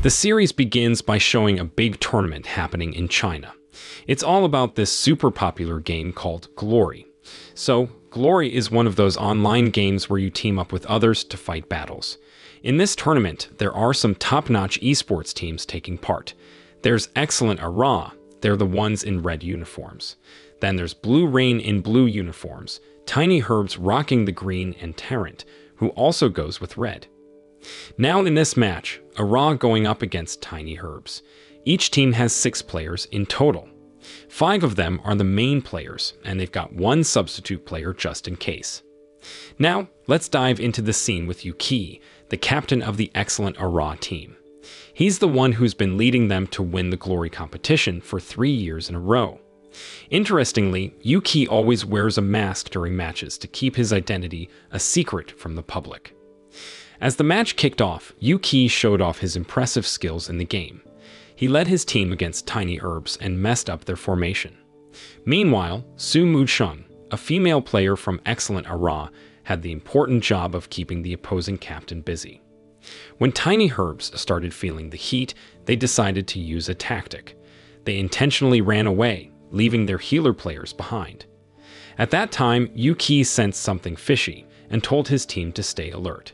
The series begins by showing a big tournament happening in China. It's all about this super popular game called Glory. So, Glory is one of those online games where you team up with others to fight battles. In this tournament, there are some top notch esports teams taking part. There's Excellent Era, they're the ones in red uniforms. Then there's Blue Rain in blue uniforms, Tiny Herbs rocking the green, and Tyrant, who also goes with red. Now in this match, Era going up against Tiny Herbs. Each team has six players in total. Five of them are the main players, and they've got one substitute player just in case. Now, let's dive into the scene with Yuki, the captain of the excellent Era team. He's the one who's been leading them to win the Glory competition for three years in a row. Interestingly, Yuki always wears a mask during matches to keep his identity a secret from the public. As the match kicked off, Yuki showed off his impressive skills in the game. He led his team against Tiny Herbs and messed up their formation. Meanwhile, Su Mucheng, a female player from Excellent Era, had the important job of keeping the opposing captain busy. When Tiny Herbs started feeling the heat, they decided to use a tactic. They intentionally ran away, leaving their healer players behind. At that time, Yuki sensed something fishy and told his team to stay alert.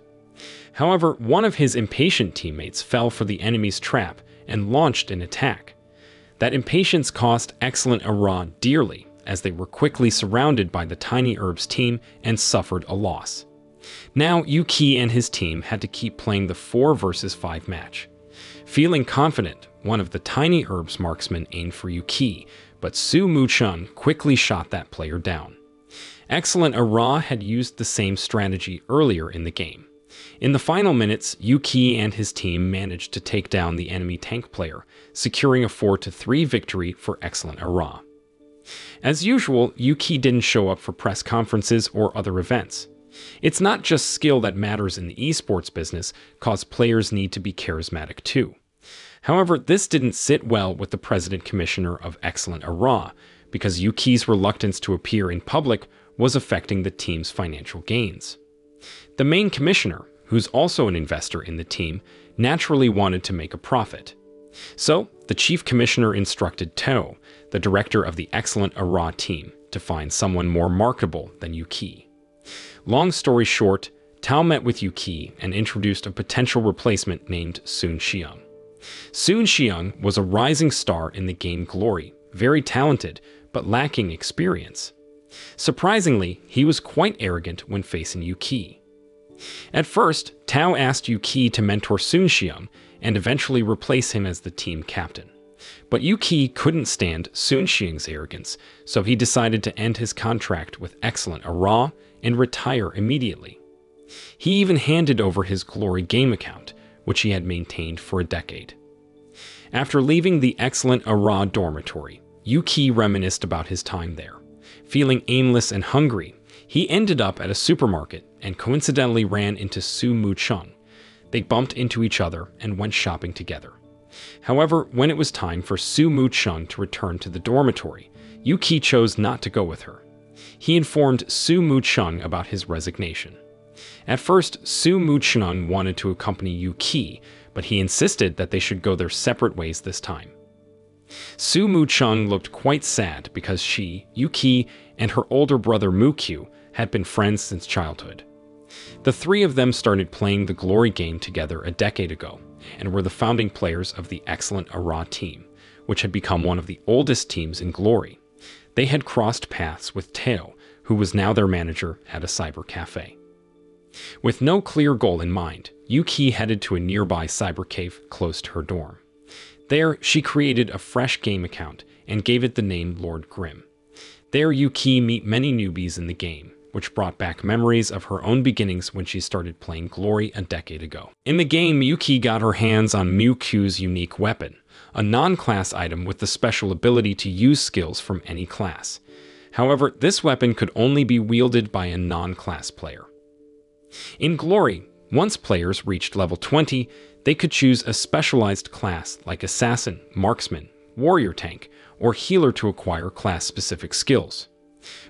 However, one of his impatient teammates fell for the enemy's trap and launched an attack. That impatience cost Excellent Era dearly, as they were quickly surrounded by the Tiny Herbs team and suffered a loss. Now, Yuki and his team had to keep playing the 4 versus 5 match. Feeling confident, one of the Tiny Herbs marksmen aimed for Yuki, but Su Mucheng quickly shot that player down. Excellent Era had used the same strategy earlier in the game. In the final minutes, Yuki and his team managed to take down the enemy tank player, securing a 4-3 victory for Excellent Era. As usual, Yuki didn't show up for press conferences or other events. It's not just skill that matters in the esports business, cause players need to be charismatic too. However, this didn't sit well with the president commissioner of Excellent Era, because Yuki's reluctance to appear in public was affecting the team's financial gains. The main commissioner, who's also an investor in the team, naturally wanted to make a profit. So, the chief commissioner instructed Tao, the director of the excellent Era team, to find someone more marketable than Yuki. Long story short, Tao met with Yuki and introduced a potential replacement named Sun Xiang. Sun Xiang was a rising star in the game Glory, very talented, but lacking experience. Surprisingly, he was quite arrogant when facing Yuki. At first, Tao asked Yuki to mentor Sun Xiang and eventually replace him as the team captain. But Yuki couldn't stand Sun Xiang's arrogance, so he decided to end his contract with Excellent Era and retire immediately. He even handed over his Glory game account, which he had maintained for a decade. After leaving the Excellent Era dormitory, Yuki reminisced about his time there. Feeling aimless and hungry, he ended up at a supermarket and coincidentally ran into Su Mucheng. They bumped into each other and went shopping together. However, when it was time for Su Mucheng to return to the dormitory, Yuki chose not to go with her. He informed Su Mucheng about his resignation. At first, Su Mucheng wanted to accompany Yuki, but he insisted that they should go their separate ways this time. Su Mucheng looked quite sad because she, Yuki, and her older brother Mukyu had been friends since childhood. The three of them started playing the Glory game together a decade ago and were the founding players of the excellent Era team, which had become one of the oldest teams in Glory. They had crossed paths with Teo, who was now their manager at a cyber cafe. With no clear goal in mind, Yuki headed to a nearby cyber cave close to her dorm. There, she created a fresh game account and gave it the name Lord Grim. There, Yuki meet many newbies in the game, which brought back memories of her own beginnings when she started playing Glory a decade ago. In the game, Yuki got her hands on Mewtwo's unique weapon, a non-class item with the special ability to use skills from any class. However, this weapon could only be wielded by a non-class player. In Glory, once players reached level 20, they could choose a specialized class like Assassin, Marksman, Warrior Tank, or Healer to acquire class-specific skills.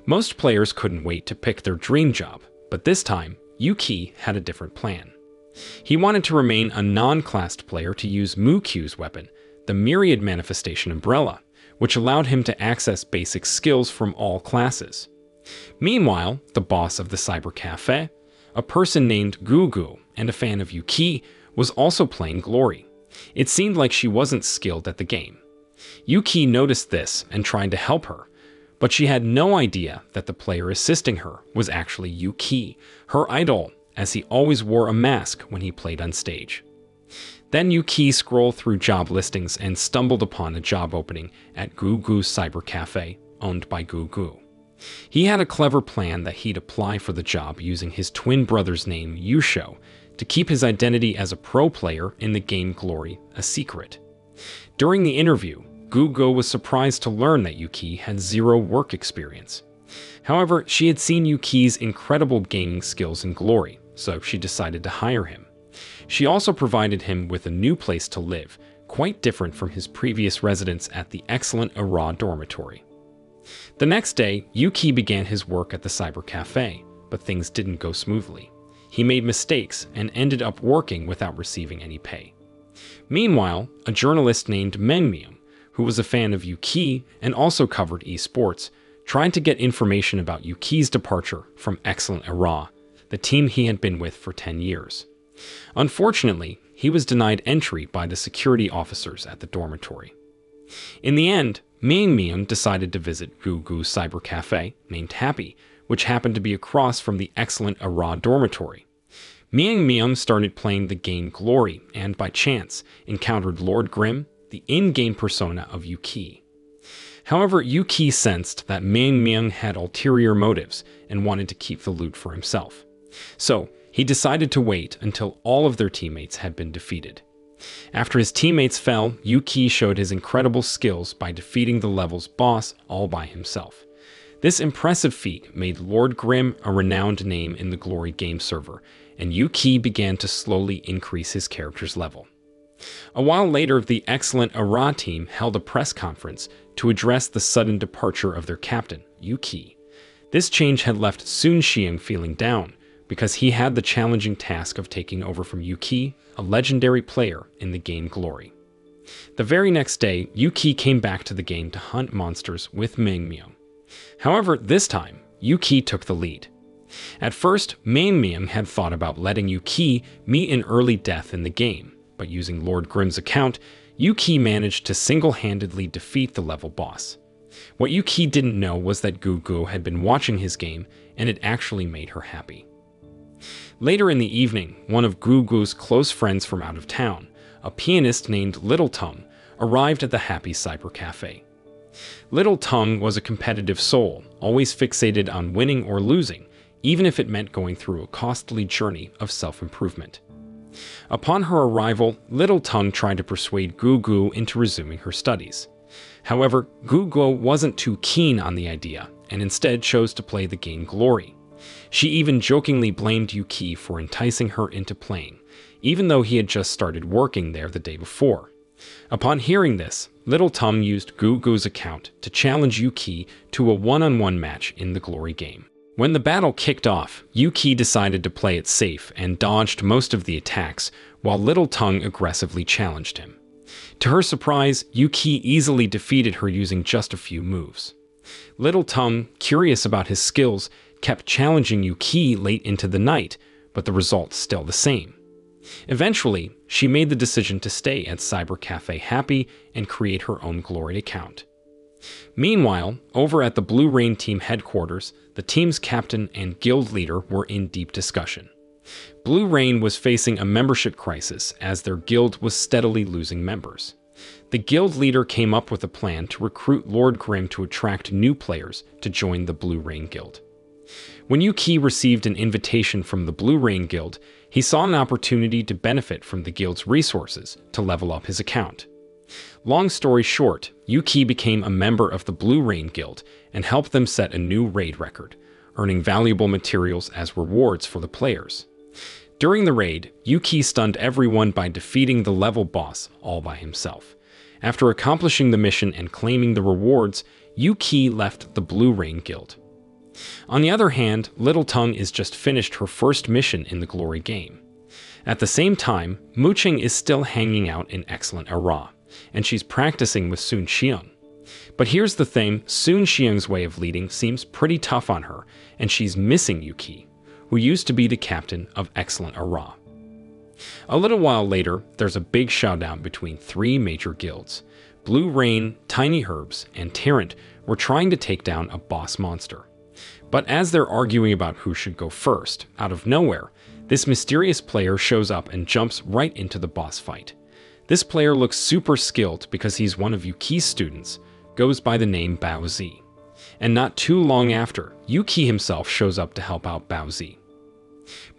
Most players couldn't wait to pick their dream job, but this time, Yuki had a different plan. He wanted to remain a non-classed player to use Mukyu's weapon, the Myriad Manifestation Umbrella, which allowed him to access basic skills from all classes. Meanwhile, the boss of the cyber cafe, a person named Gugu and a fan of Yuki, was also playing Glory. It seemed like she wasn't skilled at the game. Yuki noticed this and tried to help her, but she had no idea that the player assisting her was actually Yuki, her idol, as he always wore a mask when he played on stage. Then Yuki scrolled through job listings and stumbled upon a job opening at Gugu's Cyber Cafe, owned by Gugu. He had a clever plan that he'd apply for the job using his twin brother's name, Yusho, to keep his identity as a pro player in the game Glory a secret. During the interview, Gugu was surprised to learn that Yuki had zero work experience. However, she had seen Yuki's incredible gaming skills and Glory, so she decided to hire him. She also provided him with a new place to live, quite different from his previous residence at the excellent Era dormitory. The next day, Yuki began his work at the cyber cafe, but things didn't go smoothly. He made mistakes and ended up working without receiving any pay. Meanwhile, a journalist named Mengmyeon, who was a fan of Yuki and also covered esports, trying to get information about Yuki's departure from Excellent Era, the team he had been with for 10 years. Unfortunately, he was denied entry by the security officers at the dormitory. In the end, Ming Mian decided to visit Gugu's cyber cafe named Happy, which happened to be across from the excellent Era dormitory. Ming Mian started playing the game Glory and, by chance, encountered Lord Grim, the in-game persona of Yuki. However, Yuki sensed that Ming had ulterior motives and wanted to keep the loot for himself. So, he decided to wait until all of their teammates had been defeated. After his teammates fell, Yuki showed his incredible skills by defeating the level's boss all by himself. This impressive feat made Lord Grim a renowned name in the Glory game server, and Yuki began to slowly increase his character's level. A while later, the excellent Era team held a press conference to address the sudden departure of their captain, Yuki. This change had left Sun Xiang feeling down, because he had the challenging task of taking over from Yuki, a legendary player in the game Glory. The very next day, Yuki came back to the game to hunt monsters with Mengmyeon. However, this time, Yuki took the lead. At first, Mengmyeon had thought about letting Yuki meet an early death in the game, but using Lord Grim's account, Yuki managed to single-handedly defeat the level boss. What Yuki didn't know was that Gugu had been watching his game, and it actually made her happy. Later in the evening, one of Gugu's close friends from out of town, a pianist named Little Tongue, arrived at the Happy Cyber Cafe. Little Tongue was a competitive soul, always fixated on winning or losing, even if it meant going through a costly journey of self-improvement. Upon her arrival, Little Tongue tried to persuade Gugu into resuming her studies. However, Gugu wasn't too keen on the idea, and instead chose to play the game Glory. She even jokingly blamed Yuki for enticing her into playing, even though he had just started working there the day before. Upon hearing this, Little Tongue used Gugu's account to challenge Yuki to a one-on-one match in the Glory game. When the battle kicked off, Yuki decided to play it safe and dodged most of the attacks, while Little Tongue aggressively challenged him. To her surprise, Yuki easily defeated her using just a few moves. Little Tongue, curious about his skills, kept challenging Yuki late into the night, but the results still the same. Eventually, she made the decision to stay at Cyber Cafe Happy and create her own Glory account. Meanwhile, over at the Blue Rain team headquarters, the team's captain and guild leader were in deep discussion. Blue Rain was facing a membership crisis as their guild was steadily losing members. The guild leader came up with a plan to recruit Lord Grim to attract new players to join the Blue Rain Guild. When Yuki received an invitation from the Blue Rain Guild, he saw an opportunity to benefit from the guild's resources to level up his account. Long story short, Yuki became a member of the Blue Rain Guild and helped them set a new raid record, earning valuable materials as rewards for the players. During the raid, Yuki stunned everyone by defeating the level boss all by himself. After accomplishing the mission and claiming the rewards, Yuki left the Blue Rain Guild. On the other hand, Little Tongue is just finished her first mission in the Glory game. At the same time, Muqing is still hanging out in excellent Era, and she's practicing with Sun Xiang. But here's the thing, Sun Xiang's way of leading seems pretty tough on her, and she's missing Yuki, who used to be the captain of Excellent Era. A little while later, there's a big showdown between three major guilds. Blue Rain, Tiny Herbs, and Tyrant were trying to take down a boss monster. But as they're arguing about who should go first, out of nowhere, this mysterious player shows up and jumps right into the boss fight. This player looks super skilled because he's one of Yuki's students, goes by the name Baozi. And not too long after, Yuki himself shows up to help out Baozi.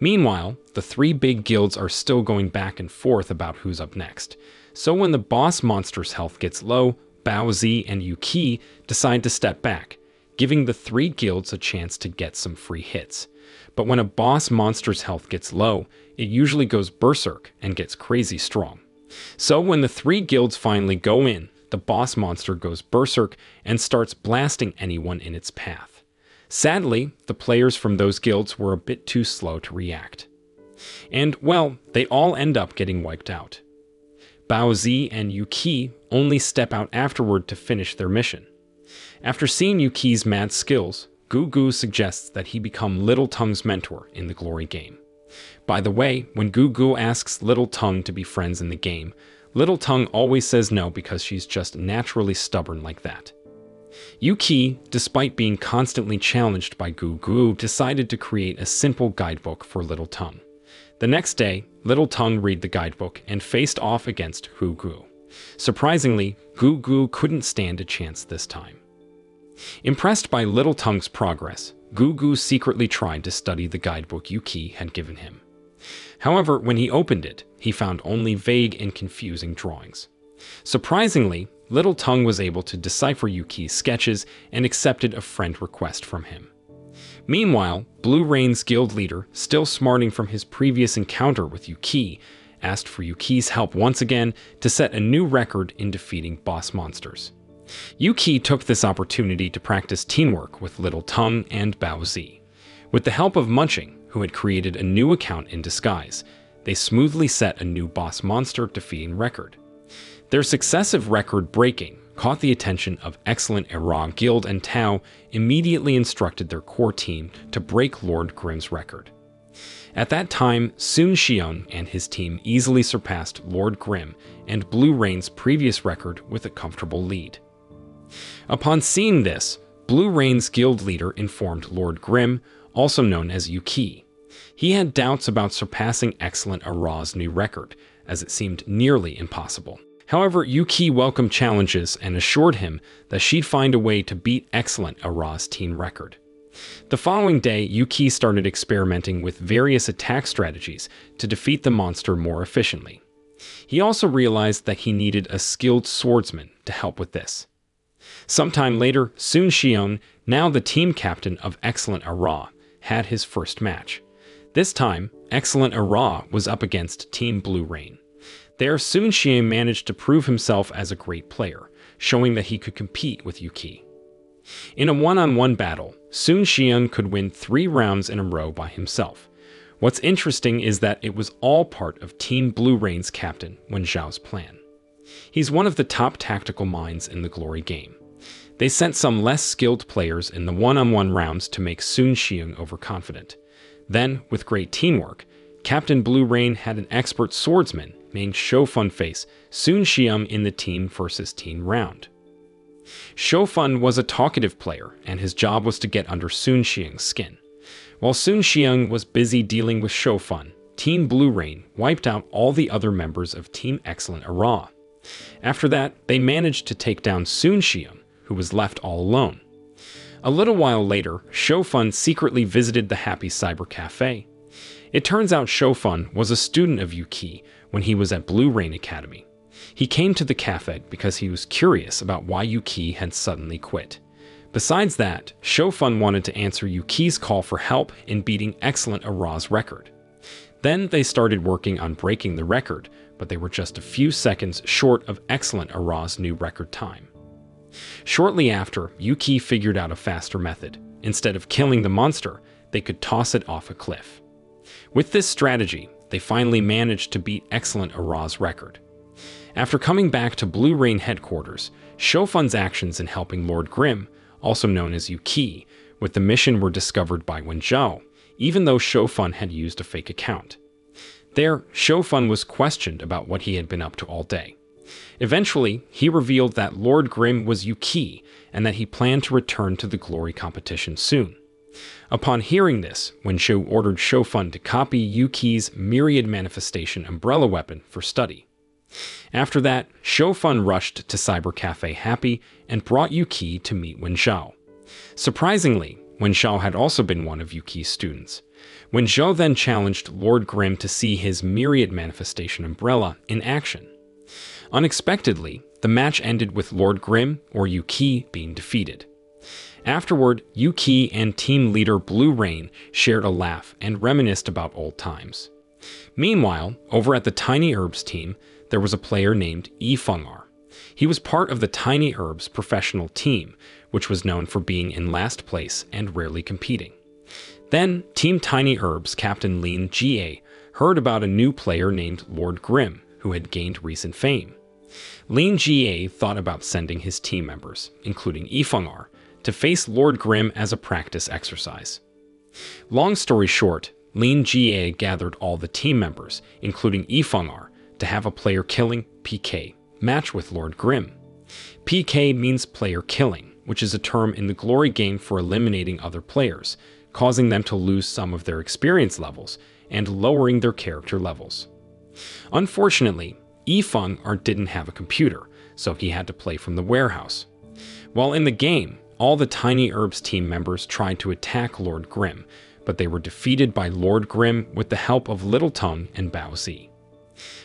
Meanwhile, the three big guilds are still going back and forth about who's up next. So when the boss monster's health gets low, Baozi and Yuki decide to step back, giving the three guilds a chance to get some free hits. But when a boss monster's health gets low, it usually goes berserk and gets crazy strong. So when the three guilds finally go in, the boss monster goes berserk and starts blasting anyone in its path. Sadly, the players from those guilds were a bit too slow to react. And, well, they all end up getting wiped out. Bao Zi and Yuki only step out afterward to finish their mission. After seeing Yuki's mad skills, Gugu suggests that he become Little Tongue's mentor in the Glory game. By the way, when Gugu asks Little Tongue to be friends in the game, Little Tongue always says no because she's just naturally stubborn like that. Yuki, despite being constantly challenged by Gugu, decided to create a simple guidebook for Little Tongue. The next day, Little Tongue read the guidebook and faced off against Gugu. Surprisingly, Gugu couldn't stand a chance this time. Impressed by Little Tongue's progress, Gugu secretly tried to study the guidebook Yuki had given him. However, when he opened it, he found only vague and confusing drawings. Surprisingly, Little Tongue was able to decipher Yuki's sketches and accepted a friend request from him. Meanwhile, Blue Rain's guild leader, still smarting from his previous encounter with Yuki, asked for Yuki's help once again to set a new record in defeating boss monsters. Yuki took this opportunity to practice teamwork with Little Tongue and Bao Zi. With the help of Mucheng, who had created a new account in disguise, they smoothly set a new boss monster defeating record. Their successive record breaking caught the attention of excellent Era Guild and Tao immediately instructed their core team to break Lord Grim's record. At that time, Sun Xiang and his team easily surpassed Lord Grim and Blue Rain's previous record with a comfortable lead. Upon seeing this, Blue Rain's guild leader informed Lord Grim, also known as Yuki. He had doubts about surpassing Excellent Era's new record, as it seemed nearly impossible. However, Yuki welcomed challenges and assured him that she'd find a way to beat Excellent Era's team record. The following day, Yuki started experimenting with various attack strategies to defeat the monster more efficiently. He also realized that he needed a skilled swordsman to help with this. Sometime later, Sun Xiang, now the team captain of Excellent Era, had his first match. This time, Excellent Era was up against Team Blue Rain. There, Sun Xiang managed to prove himself as a great player, showing that he could compete with Yuki. In a one-on-one battle, Sun Xiang could win three rounds in a row by himself. What's interesting is that it was all part of Team Blue Rain's captain Wen Zhao's plan. He's one of the top tactical minds in the Glory game. They sent some less skilled players in the one-on-one rounds to make Sun Xiang overconfident. Then, with great teamwork, Captain Blue Rain had an expert swordsman named Shofun face Sun Xiang in the team versus team round. Shofun was a talkative player, and his job was to get under Sun Xiang's skin. While Sun Xiang was busy dealing with Shofun, Team Blue Rain wiped out all the other members of Team Excellent Era. After that, they managed to take down Sun Xiang, who was left all alone. A little while later, Shofun secretly visited the Happy Cyber Cafe. It turns out Shofun was a student of Yuki when he was at Blue Rain Academy. He came to the cafe because he was curious about why Yuki had suddenly quit. Besides that, Shofun wanted to answer Yuki's call for help in beating Excellent Era's record. Then they started working on breaking the record, but they were just a few seconds short of Excellent Era's new record time. Shortly after, Yuki figured out a faster method. Instead of killing the monster, they could toss it off a cliff. With this strategy, they finally managed to beat excellent Era's record. After coming back to Blue Rain headquarters, Shofun's actions in helping Lord Grim, also known as Yuki, with the mission were discovered by Wen Zhao, even though Shofun had used a fake account. There, Shofun was questioned about what he had been up to all day. Eventually, he revealed that Lord Grim was Yuki and that he planned to return to the glory competition soon. Upon hearing this, Wen Zhao ordered Shofun to copy Yuki's myriad manifestation umbrella weapon for study. After that, Shofun rushed to Cyber Cafe Happy and brought Yuki to meet Wen Zhao. Surprisingly, Wen Zhao had also been one of Yuki's students. Wen Zhao then challenged Lord Grim to see his myriad manifestation umbrella in action. Unexpectedly, the match ended with Lord Grim or Yuki being defeated. Afterward, Yuki and team leader Blue Rain shared a laugh and reminisced about old times. Meanwhile, over at the Tiny Herbs team, there was a player named Yifeng He was part of the Tiny Herbs professional team, which was known for being in last place and rarely competing. Then, Team Tiny Herbs captain Lean Jie heard about a new player named Lord Grim, who had gained recent fame. Lin Jie thought about sending his team members, including Yifeng er, to face Lord Grim as a practice exercise. Long story short, Lin Jie gathered all the team members, including Yifeng er, to have a player killing PK match with Lord Grim. PK means player killing, which is a term in the glory game for eliminating other players, causing them to lose some of their experience levels and lowering their character levels. Unfortunately, Yifeng didn't have a computer, so he had to play from the warehouse. While in the game, all the Tiny Herbs team members tried to attack Lord Grim, but they were defeated by Lord Grim with the help of Little Tongue and Bao Zi.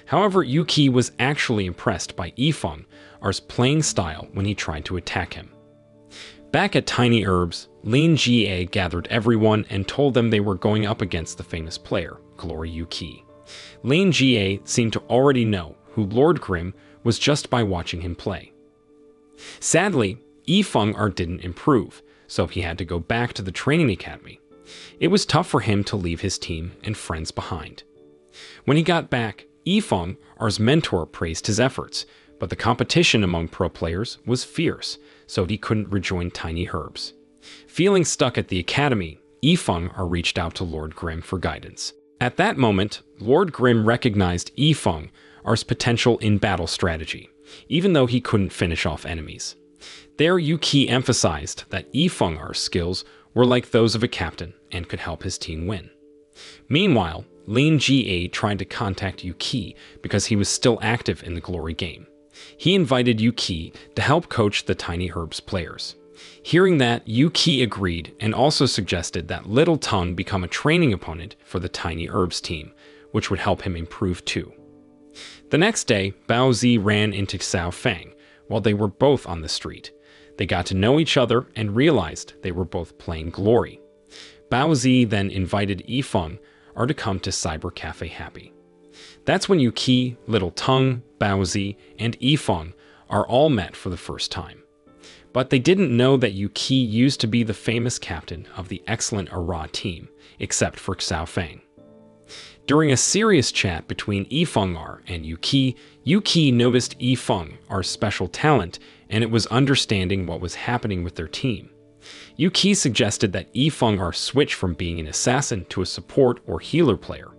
However, Yuki was actually impressed by Yifeng, R's playing style when he tried to attack him. Back at Tiny Herbs, Lin Jie gathered everyone and told them they were going up against the famous player, Glory Yuki. Lin Jie seemed to already know who Lord Grim was just by watching him play. Sadly, Yifeng R didn't improve, so he had to go back to the training academy. It was tough for him to leave his team and friends behind. When he got back, Yifeng, R's mentor, praised his efforts, but the competition among pro players was fierce, so he couldn't rejoin Tiny Herbs. Feeling stuck at the academy, Yifeng R reached out to Lord Grim for guidance. At that moment, Lord Grim recognized Yifeng R's potential in battle strategy, even though he couldn't finish off enemies. There, Yuki emphasized that Yifeng R's skills were like those of a captain and could help his team win. Meanwhile, Lin Jie tried to contact Yuki because he was still active in the Glory game. He invited Yuki to help coach the Tiny Herbs players. Hearing that, Yuki agreed and also suggested that Little Tongue become a training opponent for the Tiny Herbs team, which would help him improve too. The next day, Bao Zi ran into Xiao Fang while they were both on the street. They got to know each other and realized they were both playing Glory. Bao Zi then invited Yifeng are to come to Cyber Cafe Happy. That's when Yuki, Little Tongue, Baozi, and Yifeng are all met for the first time. But they didn't know that Yuki used to be the famous captain of the excellent Era team, except for Xiao Fang. During a serious chat between Yifeng R and Yuki, Yuki noticed Yifeng R's special talent, and it was understanding what was happening with their team. Yuki suggested that Yifeng R switch from being an assassin to a support or healer player.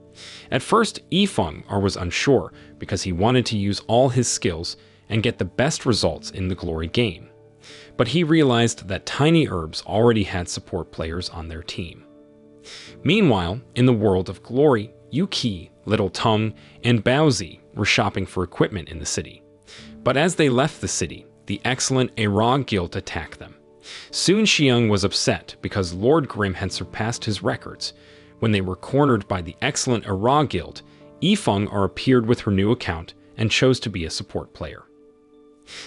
At first, Yifeng R was unsure because he wanted to use all his skills and get the best results in the Glory game. But he realized that Tiny Herbs already had support players on their team. Meanwhile, in the world of Glory, Yuki, Little Tongue, and Baozi were shopping for equipment in the city. But as they left the city, the excellent Era Guild attacked them. Sun Xiang was upset because Lord Grim had surpassed his records. When they were cornered by the excellent Era Guild, Yifeng R appeared with her new account and chose to be a support player.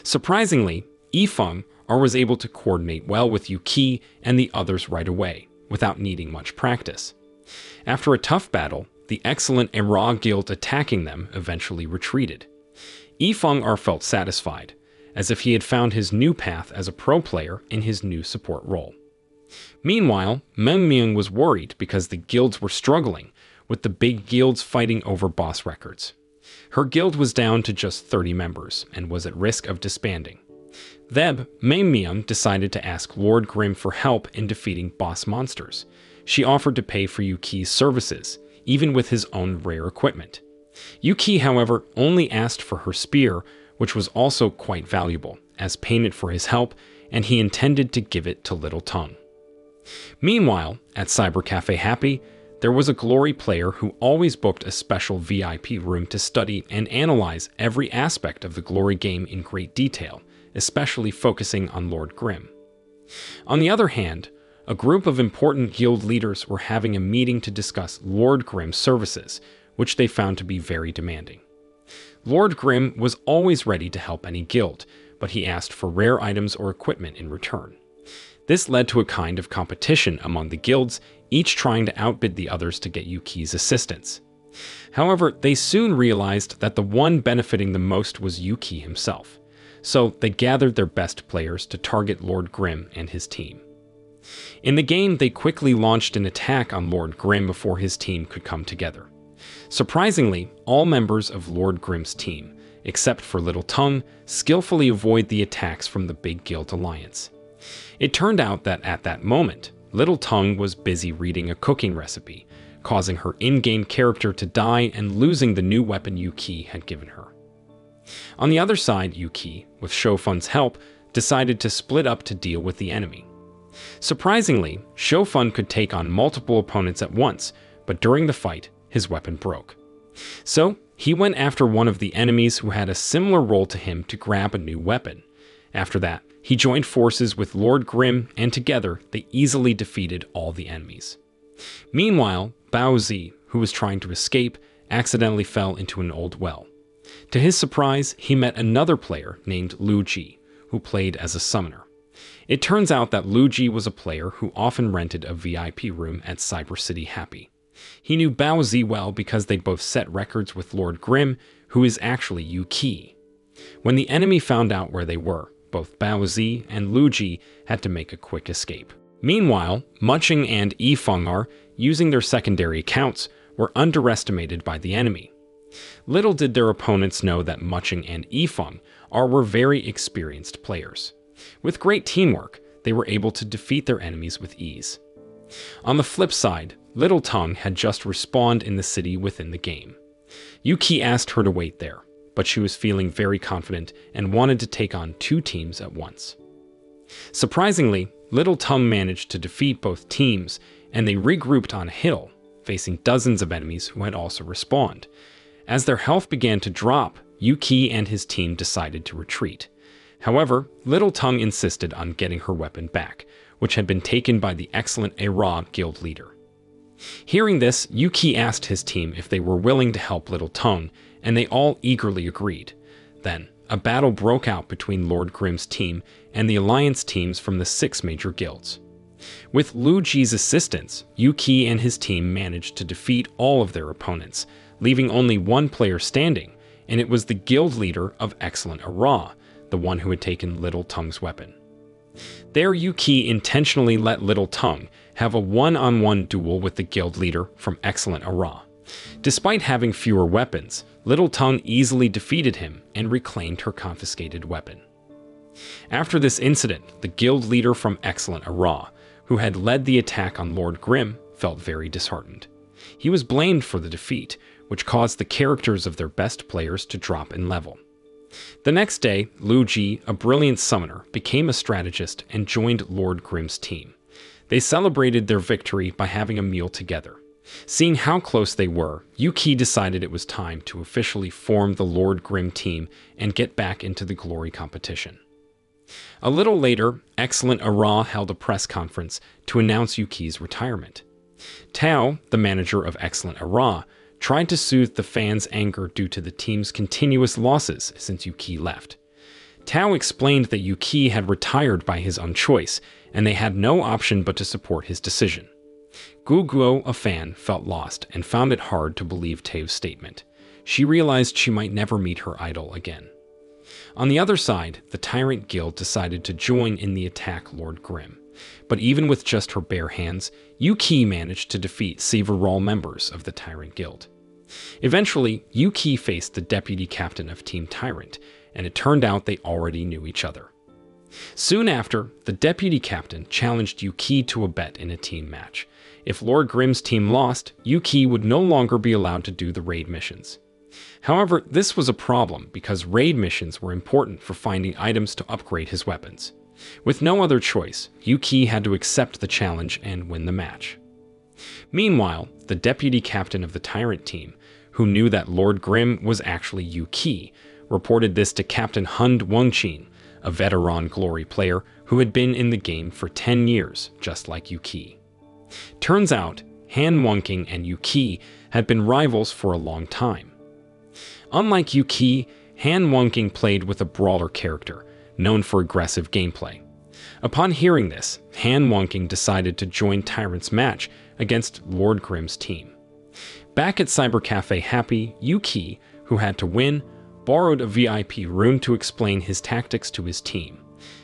Surprisingly, Yifeng R was able to coordinate well with Yuki and the others right away, without needing much practice. After a tough battle, the excellent Era Guild attacking them eventually retreated. Yifeng R felt satisfied, as if he had found his new path as a pro player in his new support role. Meanwhile, Meng was worried because the guilds were struggling, with the big guilds fighting over boss records. Her guild was down to just 30 members and was at risk of disbanding. Theb, Maimium decided to ask Lord Grim for help in defeating boss monsters. She offered to pay for Yuki's services, even with his own rare equipment. Yuki, however, only asked for her spear, which was also quite valuable, as payment for his help, and he intended to give it to Little Tongue. Meanwhile, at Cyber Cafe Happy, there was a Glory player who always booked a special VIP room to study and analyze every aspect of the Glory game in great detail, especially focusing on Lord Grim. On the other hand, a group of important guild leaders were having a meeting to discuss Lord Grim's services, which they found to be very demanding. Lord Grim was always ready to help any guild, but he asked for rare items or equipment in return. This led to a kind of competition among the guilds, each trying to outbid the others to get Yuki's assistance. However, they soon realized that the one benefiting the most was Yuki himself, so they gathered their best players to target Lord Grim and his team. In the game, they quickly launched an attack on Lord Grim before his team could come together. Surprisingly, all members of Lord Grim's team, except for Little Tongue, skillfully avoid the attacks from the Big Guild Alliance. It turned out that at that moment, Little Tongue was busy reading a cooking recipe, causing her in-game character to die and losing the new weapon Yuki had given her. On the other side, Yuki, with Shofun's help, decided to split up to deal with the enemy. Surprisingly, Shofun could take on multiple opponents at once, but during the fight, his weapon broke. So, he went after one of the enemies who had a similar role to him to grab a new weapon. After that, he joined forces with Lord Grim, and together they easily defeated all the enemies. Meanwhile, Bao Zi, who was trying to escape, accidentally fell into an old well. To his surprise, he met another player named Lu Ji, who played as a summoner. It turns out that Lu Ji was a player who often rented a VIP room at Cyber City Happy. He knew Bao Zi well because they'd both set records with Lord Grim, who is actually Yu Ki. When the enemy found out where they were, both Bao Zi and Lu Ji had to make a quick escape. Meanwhile, Muching and Yifeng using their secondary accounts, were underestimated by the enemy. Little did their opponents know that Muching and Yifeng are were very experienced players. With great teamwork, they were able to defeat their enemies with ease. On the flip side, Little Tongue had just respawned in the city within the game. Yuki asked her to wait there, but she was feeling very confident and wanted to take on two teams at once. Surprisingly, Little Tongue managed to defeat both teams, and they regrouped on a hill, facing dozens of enemies who had also respawned. As their health began to drop, Yuki and his team decided to retreat. However, Little Tongue insisted on getting her weapon back, which had been taken by the excellent Era guild leader. Hearing this, Yuki asked his team if they were willing to help Little Tongue, and they all eagerly agreed. Then, a battle broke out between Lord Grim's team and the alliance teams from the six major guilds. With Lu Ji's assistance, Yuki and his team managed to defeat all of their opponents, leaving only one player standing, and it was the guild leader of Excellent Era, the one who had taken Little Tongue's weapon. There, Yuki intentionally let Little Tongue have a one-on-one duel with the guild leader from Excellent Era. Despite having fewer weapons, Little Tongue easily defeated him and reclaimed her confiscated weapon. After this incident, the guild leader from Excellent Era, who had led the attack on Lord Grim, felt very disheartened. He was blamed for the defeat, which caused the characters of their best players to drop in level. The next day, Lu Ji, a brilliant summoner, became a strategist and joined Lord Grim's team. They celebrated their victory by having a meal together. Seeing how close they were, Yuki decided it was time to officially form the Lord Grim team and get back into the glory competition. A little later, Excellent Era held a press conference to announce Yuki's retirement. Tao, the manager of Excellent Era, tried to soothe the fans' anger due to the team's continuous losses since Yuki left. Tao explained that Yuki had retired by his own choice, and they had no option but to support his decision. Guguo, a fan, felt lost and found it hard to believe Tao's statement. She realized she might never meet her idol again. On the other side, the Tyrant Guild decided to join in the attack Lord Grim. But even with just her bare hands, Yuki managed to defeat several members of the Tyrant Guild. Eventually, Yuki faced the deputy captain of Team Tyrant, and it turned out they already knew each other. Soon after, the deputy captain challenged Yuki to a bet in a team match. If Lord Grim's team lost, Yuki would no longer be allowed to do the raid missions. However, this was a problem because raid missions were important for finding items to upgrade his weapons. With no other choice, Yuki had to accept the challenge and win the match. Meanwhile, the deputy captain of the Tyrant team, who knew that Lord Grim was actually Yuki, reported this to Captain Han Wangqing, a veteran Glory player who had been in the game for 10 years, just like Yuki. Turns out, Han Wangqing and Yuki had been rivals for a long time. Unlike Yuki, Han Wangqing played with a brawler character, known for aggressive gameplay. Upon hearing this, Han Wangqing decided to join Tyrant's match against Lord Grim's team. Back at Cyber Cafe Happy, Yuki, who had to win, borrowed a VIP room to explain his tactics to his team.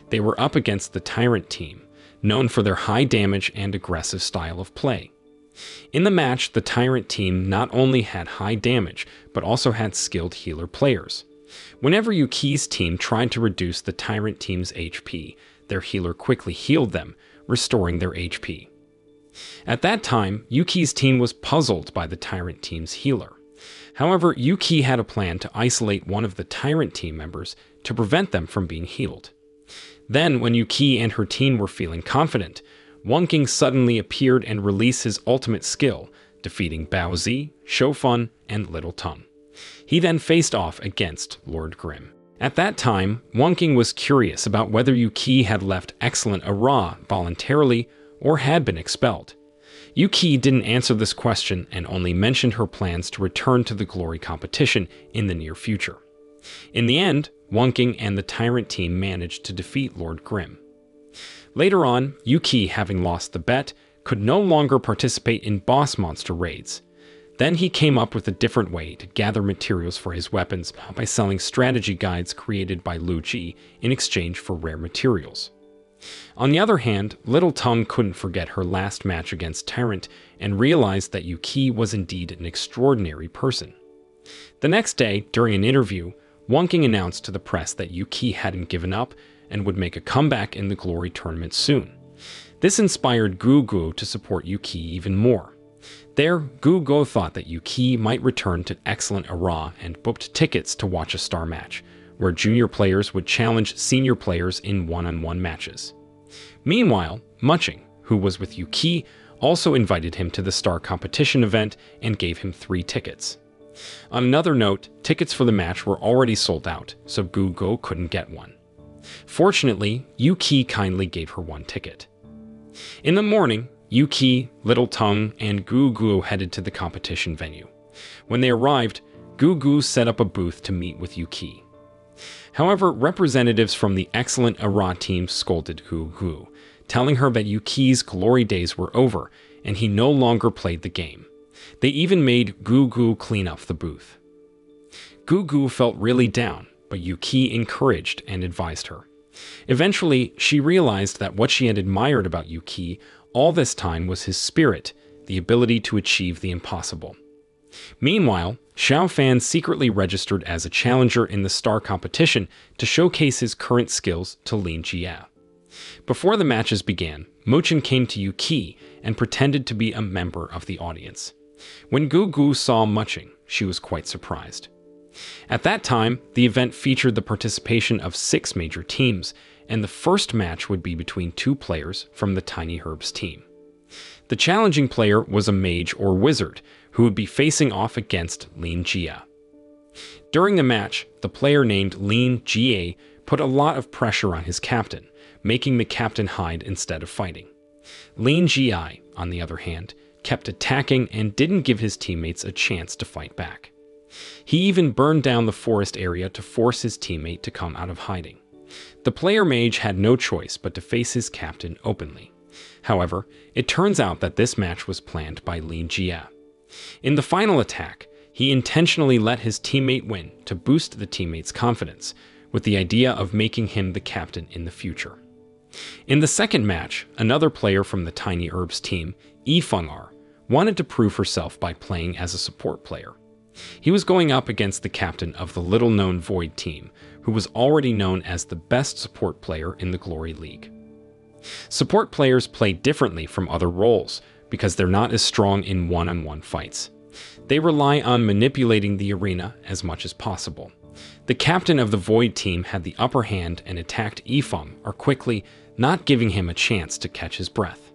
They were up against the Tyrant team, known for their high damage and aggressive style of play. In the match, the Tyrant team not only had high damage, but also had skilled healer players. Whenever Yuki's team tried to reduce the Tyrant team's HP, their healer quickly healed them, restoring their HP. At that time, Yuki's team was puzzled by the Tyrant team's healer. However, Yuki had a plan to isolate one of the Tyrant team members to prevent them from being healed. Then, when Yuki and her team were feeling confident, Wangqing suddenly appeared and released his ultimate skill, defeating Bao Zi, Shoufeng, and Little Tongue. He then faced off against Lord Grim. At that time, Wangqing was curious about whether Yuki had left Excellent Era voluntarily or had been expelled. Yuki didn't answer this question and only mentioned her plans to return to the Glory competition in the near future. In the end, Wangqing and the Tyrant team managed to defeat Lord Grim. Later on, Yuki, having lost the bet, could no longer participate in boss monster raids. Then he came up with a different way to gather materials for his weapons by selling strategy guides created by Lu Ji in exchange for rare materials. On the other hand, Little Tongue couldn't forget her last match against Tyrant and realized that Yuki was indeed an extraordinary person. The next day, during an interview, Wangqing announced to the press that Yuki hadn't given up and would make a comeback in the Glory tournament soon. This inspired Gu Gu to support Yuki even more. There, Gu Gu thought that Yuki might return to excellent Era and booked tickets to watch a star match, where junior players would challenge senior players in one on one matches. Meanwhile, Muching, who was with Yuki, also invited him to the star competition event and gave him three tickets. On another note, tickets for the match were already sold out, so Gu Gu couldn't get one. Fortunately, Yuki kindly gave her one ticket. In the morning, Yuki, Little Tongue, and Gu Gu headed to the competition venue. When they arrived, Gu Gu set up a booth to meet with Yuki. However, representatives from the excellent Era team scolded Gu Gu, telling her that Yuki's glory days were over and he no longer played the game. They even made Gu Gu clean up the booth. Gu Gu felt really down, but Yuki encouraged and advised her. Eventually, she realized that what she had admired about Yuki all this time was his spirit, the ability to achieve the impossible. Meanwhile, Xiao Fan secretly registered as a challenger in the star competition to showcase his current skills to Lin Jie. Before the matches began, Mochin came to Yuki and pretended to be a member of the audience. When Gu Gu saw Muching, she was quite surprised. At that time, the event featured the participation of six major teams, and the first match would be between two players from the Tiny Herbs team. The challenging player was a mage or wizard who would be facing off against Lean Jie. During the match, the player named Lean Jie put a lot of pressure on his captain, making the captain hide instead of fighting. Lean Jie, on the other hand, kept attacking and didn't give his teammates a chance to fight back. He even burned down the forest area to force his teammate to come out of hiding. The player mage had no choice but to face his captain openly. However, it turns out that this match was planned by Lin Jie. In the final attack, he intentionally let his teammate win to boost the teammate's confidence, with the idea of making him the captain in the future. In the second match, another player from the Tiny Herbs team, Yifeng wanted to prove herself by playing as a support player. He was going up against the captain of the little known Void team, who was already known as the best support player in the Glory League. Support players play differently from other roles because they're not as strong in one on one fights. They rely on manipulating the arena as much as possible. The captain of the Void team had the upper hand and attacked Yifeng are quickly, not giving him a chance to catch his breath.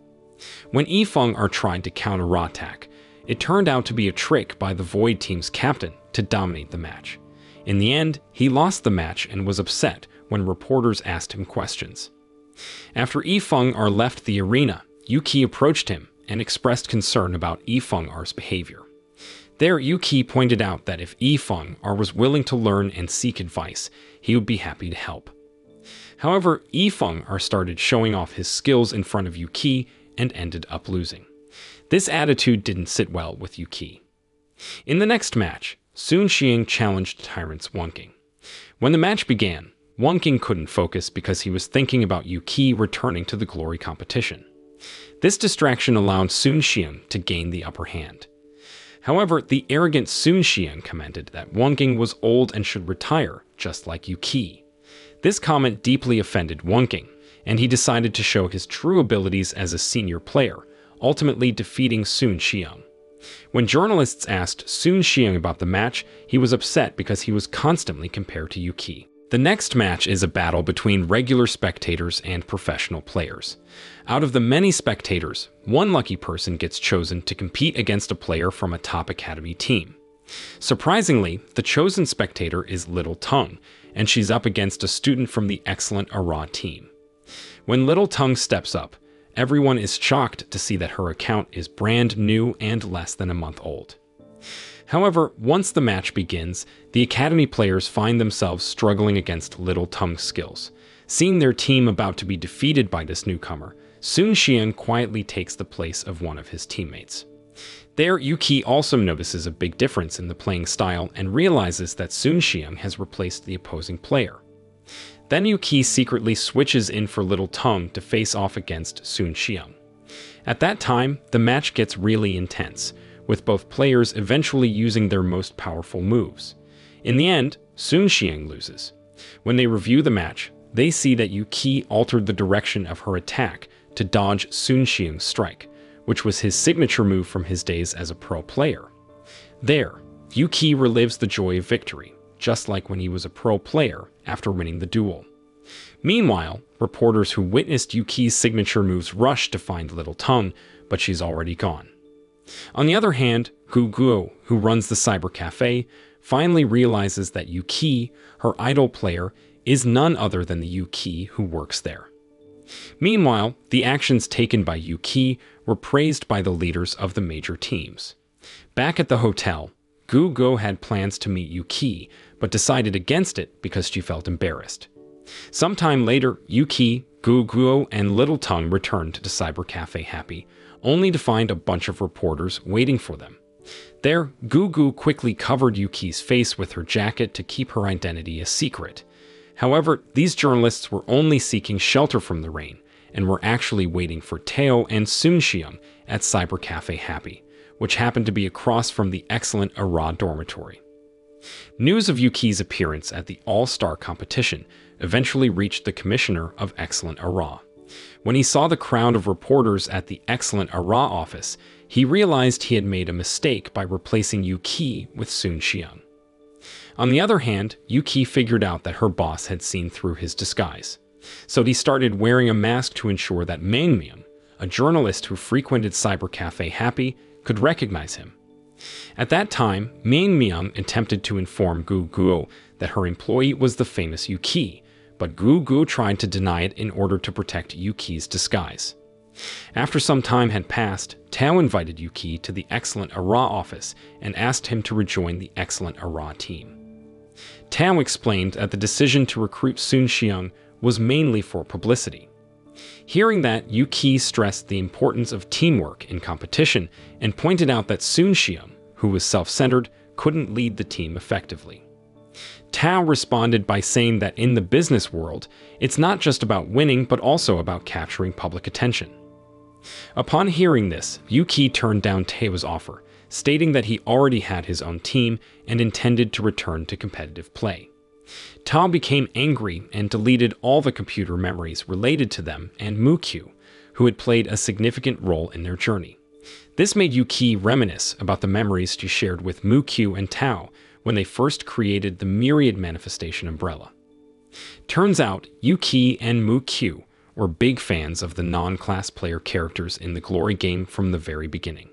When Yifeng are tried to counter attack, it turned out to be a trick by the Void team's captain to dominate the match. In the end, he lost the match and was upset when reporters asked him questions. After Yifeng'er left the arena, Yuki approached him and expressed concern about Yifeng'er's behavior. There, Yuki pointed out that if Yifeng'er was willing to learn and seek advice, he would be happy to help. However, Yifeng'er started showing off his skills in front of Yuki and ended up losing. This attitude didn't sit well with Yuki. In the next match, Sun Xiang challenged Tyrant's Wangqing. When the match began, Wangqing couldn't focus because he was thinking about Yuki returning to the glory competition. This distraction allowed Sun Xiang to gain the upper hand. However, the arrogant Sun Xiang commented that Wangqing was old and should retire, just like Yuki. This comment deeply offended Wangqing, and he decided to show his true abilities as a senior player, ultimately defeating Sun Xiang. When journalists asked Sun Xiang about the match, he was upset because he was constantly compared to Yuki. The next match is a battle between regular spectators and professional players. Out of the many spectators, one lucky person gets chosen to compete against a player from a top academy team. Surprisingly, the chosen spectator is Little Tongue, and she's up against a student from the excellent Era team. When Little Tongue steps up, everyone is shocked to see that her account is brand new and less than a month old. However, once the match begins, the Academy players find themselves struggling against Little Tongue's skills. Seeing their team about to be defeated by this newcomer, Sun Xiang quietly takes the place of one of his teammates. There, Yuki also notices a big difference in the playing style and realizes that Sun Xiang has replaced the opposing player. Then Yuki secretly switches in for Little Tongue to face off against Sun Xiang. At that time, the match gets really intense, with both players eventually using their most powerful moves. In the end, Sun Xiang loses. When they review the match, they see that Yuki altered the direction of her attack to dodge Sun Xiang's strike, which was his signature move from his days as a pro player. There, Yuki relives the joy of victory, just like when he was a pro player after winning the duel. Meanwhile, reporters who witnessed Yuki's signature moves rush to find Little Tongue, but she's already gone. On the other hand, Gu Guo, who runs the cyber cafe, finally realizes that Yuki, her idol player, is none other than the Yuki who works there. Meanwhile, the actions taken by Yuki were praised by the leaders of the major teams. Back at the hotel, Gu Guo had plans to meet Yuki, but decided against it because she felt embarrassed. Sometime later, Yuki, Gu Guo, and Little Tongue returned to Cyber Cafe happy, only to find a bunch of reporters waiting for them. There, Gugu quickly covered Yuki's face with her jacket to keep her identity a secret. However, these journalists were only seeking shelter from the rain and were actually waiting for Tao and Xiang at Cyber Cafe Happy, which happened to be across from the excellent Era dormitory. News of Yuki's appearance at the All Star competition eventually reached the commissioner of Excellent Era. When he saw the crowd of reporters at the excellent Era office, he realized he had made a mistake by replacing Yuki with Sun Xiang. On the other hand, Yuki figured out that her boss had seen through his disguise. So he started wearing a mask to ensure that Meng a journalist who frequented Cyber Cafe Happy, could recognize him. At that time, Meng attempted to inform Gu Guo that her employee was the famous Yuki, but Gu Gu tried to deny it in order to protect Yuki's disguise. After some time had passed, Tao invited Yuki to the Excellent Era office and asked him to rejoin the Excellent Era team. Tao explained that the decision to recruit Sun Xiang was mainly for publicity. Hearing that, Yuki stressed the importance of teamwork in competition and pointed out that Sun Xiang, who was self centered, couldn't lead the team effectively. Tao responded by saying that in the business world, it's not just about winning, but also about capturing public attention. Upon hearing this, Yuki turned down Tao's offer, stating that he already had his own team and intended to return to competitive play. Tao became angry and deleted all the computer memories related to them and Mukyu, who had played a significant role in their journey. This made Yuki reminisce about the memories she shared with Mukyu and Tao when they first created the Myriad Manifestation umbrella. Turns out, Yuki and Mukyu were big fans of the non-class player characters in the Glory game from the very beginning.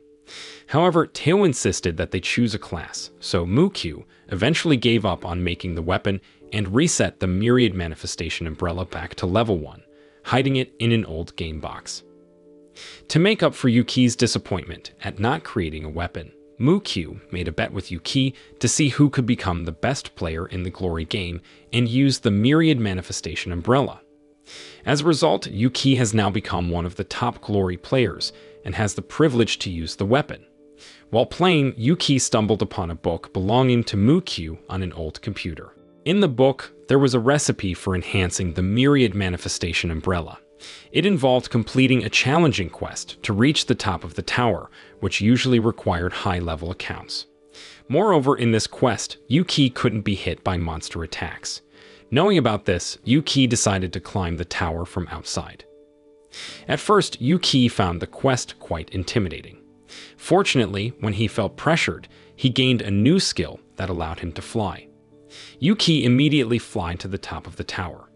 However, Tao insisted that they choose a class, so Mukyu eventually gave up on making the weapon and reset the Myriad Manifestation umbrella back to level 1, hiding it in an old game box. To make up for Yuki's disappointment at not creating a weapon, Mukyu made a bet with Yuki to see who could become the best player in the Glory game and use the Myriad Manifestation umbrella. As a result, Yuki has now become one of the top Glory players and has the privilege to use the weapon. While playing, Yuki stumbled upon a book belonging to Mukyu on an old computer. In the book, there was a recipe for enhancing the Myriad Manifestation umbrella. It involved completing a challenging quest to reach the top of the tower, which usually required high-level accounts. Moreover, in this quest, Yuki couldn't be hit by monster attacks. Knowing about this, Yuki decided to climb the tower from outside. At first, Yuki found the quest quite intimidating. Fortunately, when he felt pressured, he gained a new skill that allowed him to fly. Yuki immediately flew to the top of the tower.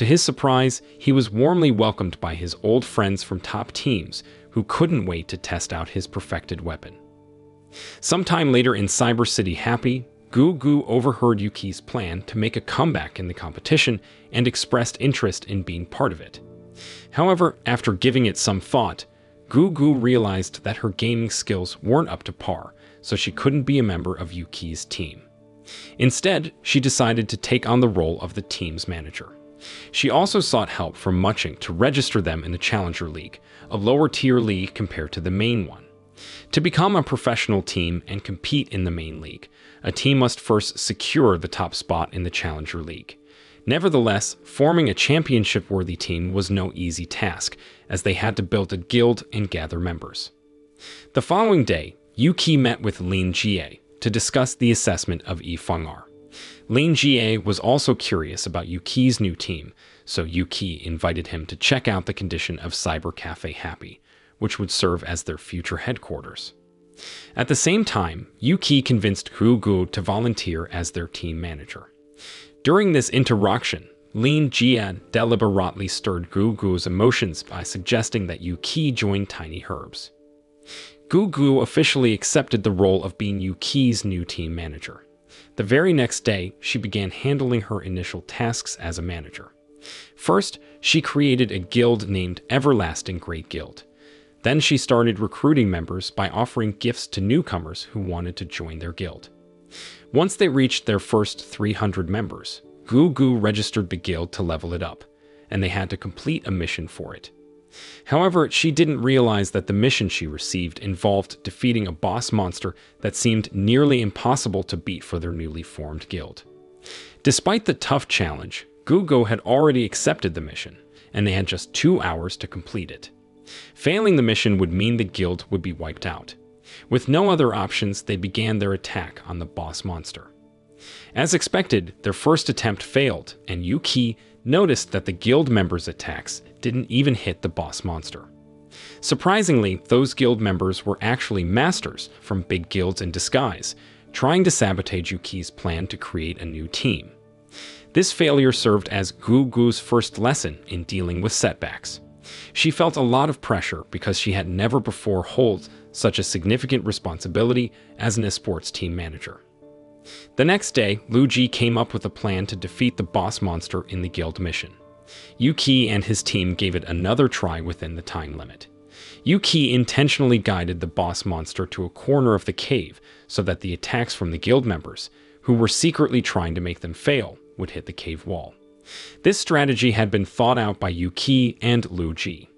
To his surprise, he was warmly welcomed by his old friends from top teams who couldn't wait to test out his perfected weapon. Sometime later in Cyber City Happy, Gugu overheard Yuki's plan to make a comeback in the competition and expressed interest in being part of it. However, after giving it some thought, Gugu realized that her gaming skills weren't up to par, so she couldn't be a member of Yuki's team. Instead, she decided to take on the role of the team's manager. She also sought help from Mucheng to register them in the Challenger League, a lower tier league compared to the main one. To become a professional team and compete in the main league, a team must first secure the top spot in the Challenger League. Nevertheless, forming a championship worthy team was no easy task, as they had to build a guild and gather members. The following day, Yuki met with Lin Jie to discuss the assessment of Yi Feng'er. Lin Jie was also curious about Yuki's new team, so Yuki invited him to check out the condition of Cyber Cafe Happy, which would serve as their future headquarters. At the same time, Yuki convinced Gugu to volunteer as their team manager. During this interaction, Lin Jie deliberately stirred Gugu's emotions by suggesting that Yuki join Tiny Herbs. Gugu officially accepted the role of being Yuki's new team manager. The very next day, she began handling her initial tasks as a manager. First, she created a guild named Everlasting Great Guild. Then she started recruiting members by offering gifts to newcomers who wanted to join their guild. Once they reached their first 300 members, Gugu registered the guild to level it up, and they had to complete a mission for it. However, she didn't realize that the mission she received involved defeating a boss monster that seemed nearly impossible to beat for their newly formed guild. Despite the tough challenge, Gugu had already accepted the mission, and they had just two hours to complete it. Failing the mission would mean the guild would be wiped out. With no other options, they began their attack on the boss monster. As expected, their first attempt failed, and Yuki noticed that the guild members' attacks didn't even hit the boss monster. Surprisingly, those guild members were actually masters from big guilds in disguise, trying to sabotage Yuki's plan to create a new team. This failure served as Gugu's first lesson in dealing with setbacks. She felt a lot of pressure because she had never before held such a significant responsibility as an esports team manager. The next day, Lu Ji came up with a plan to defeat the boss monster in the guild mission. Yuki and his team gave it another try within the time limit. Yuki intentionally guided the boss monster to a corner of the cave so that the attacks from the guild members, who were secretly trying to make them fail, would hit the cave wall. This strategy had been thought out by Yuki and Lu Ji.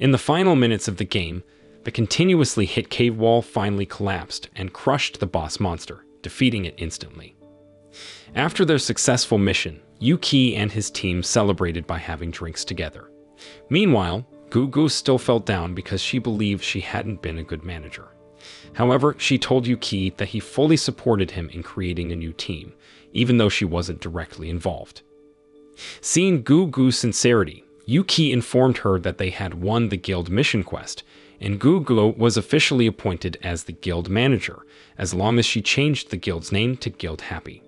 In the final minutes of the game, the continuously hit cave wall finally collapsed and crushed the boss monster, defeating it instantly. After their successful mission, Yuki and his team celebrated by having drinks together. Meanwhile, Gugu still felt down because she believed she hadn't been a good manager. However, she told Yuki that he fully supported him in creating a new team, even though she wasn't directly involved. Seeing Gugu's sincerity, Yuki informed her that they had won the guild mission quest, and Gugu was officially appointed as the guild manager, as long as she changed the guild's name to Guild Happy.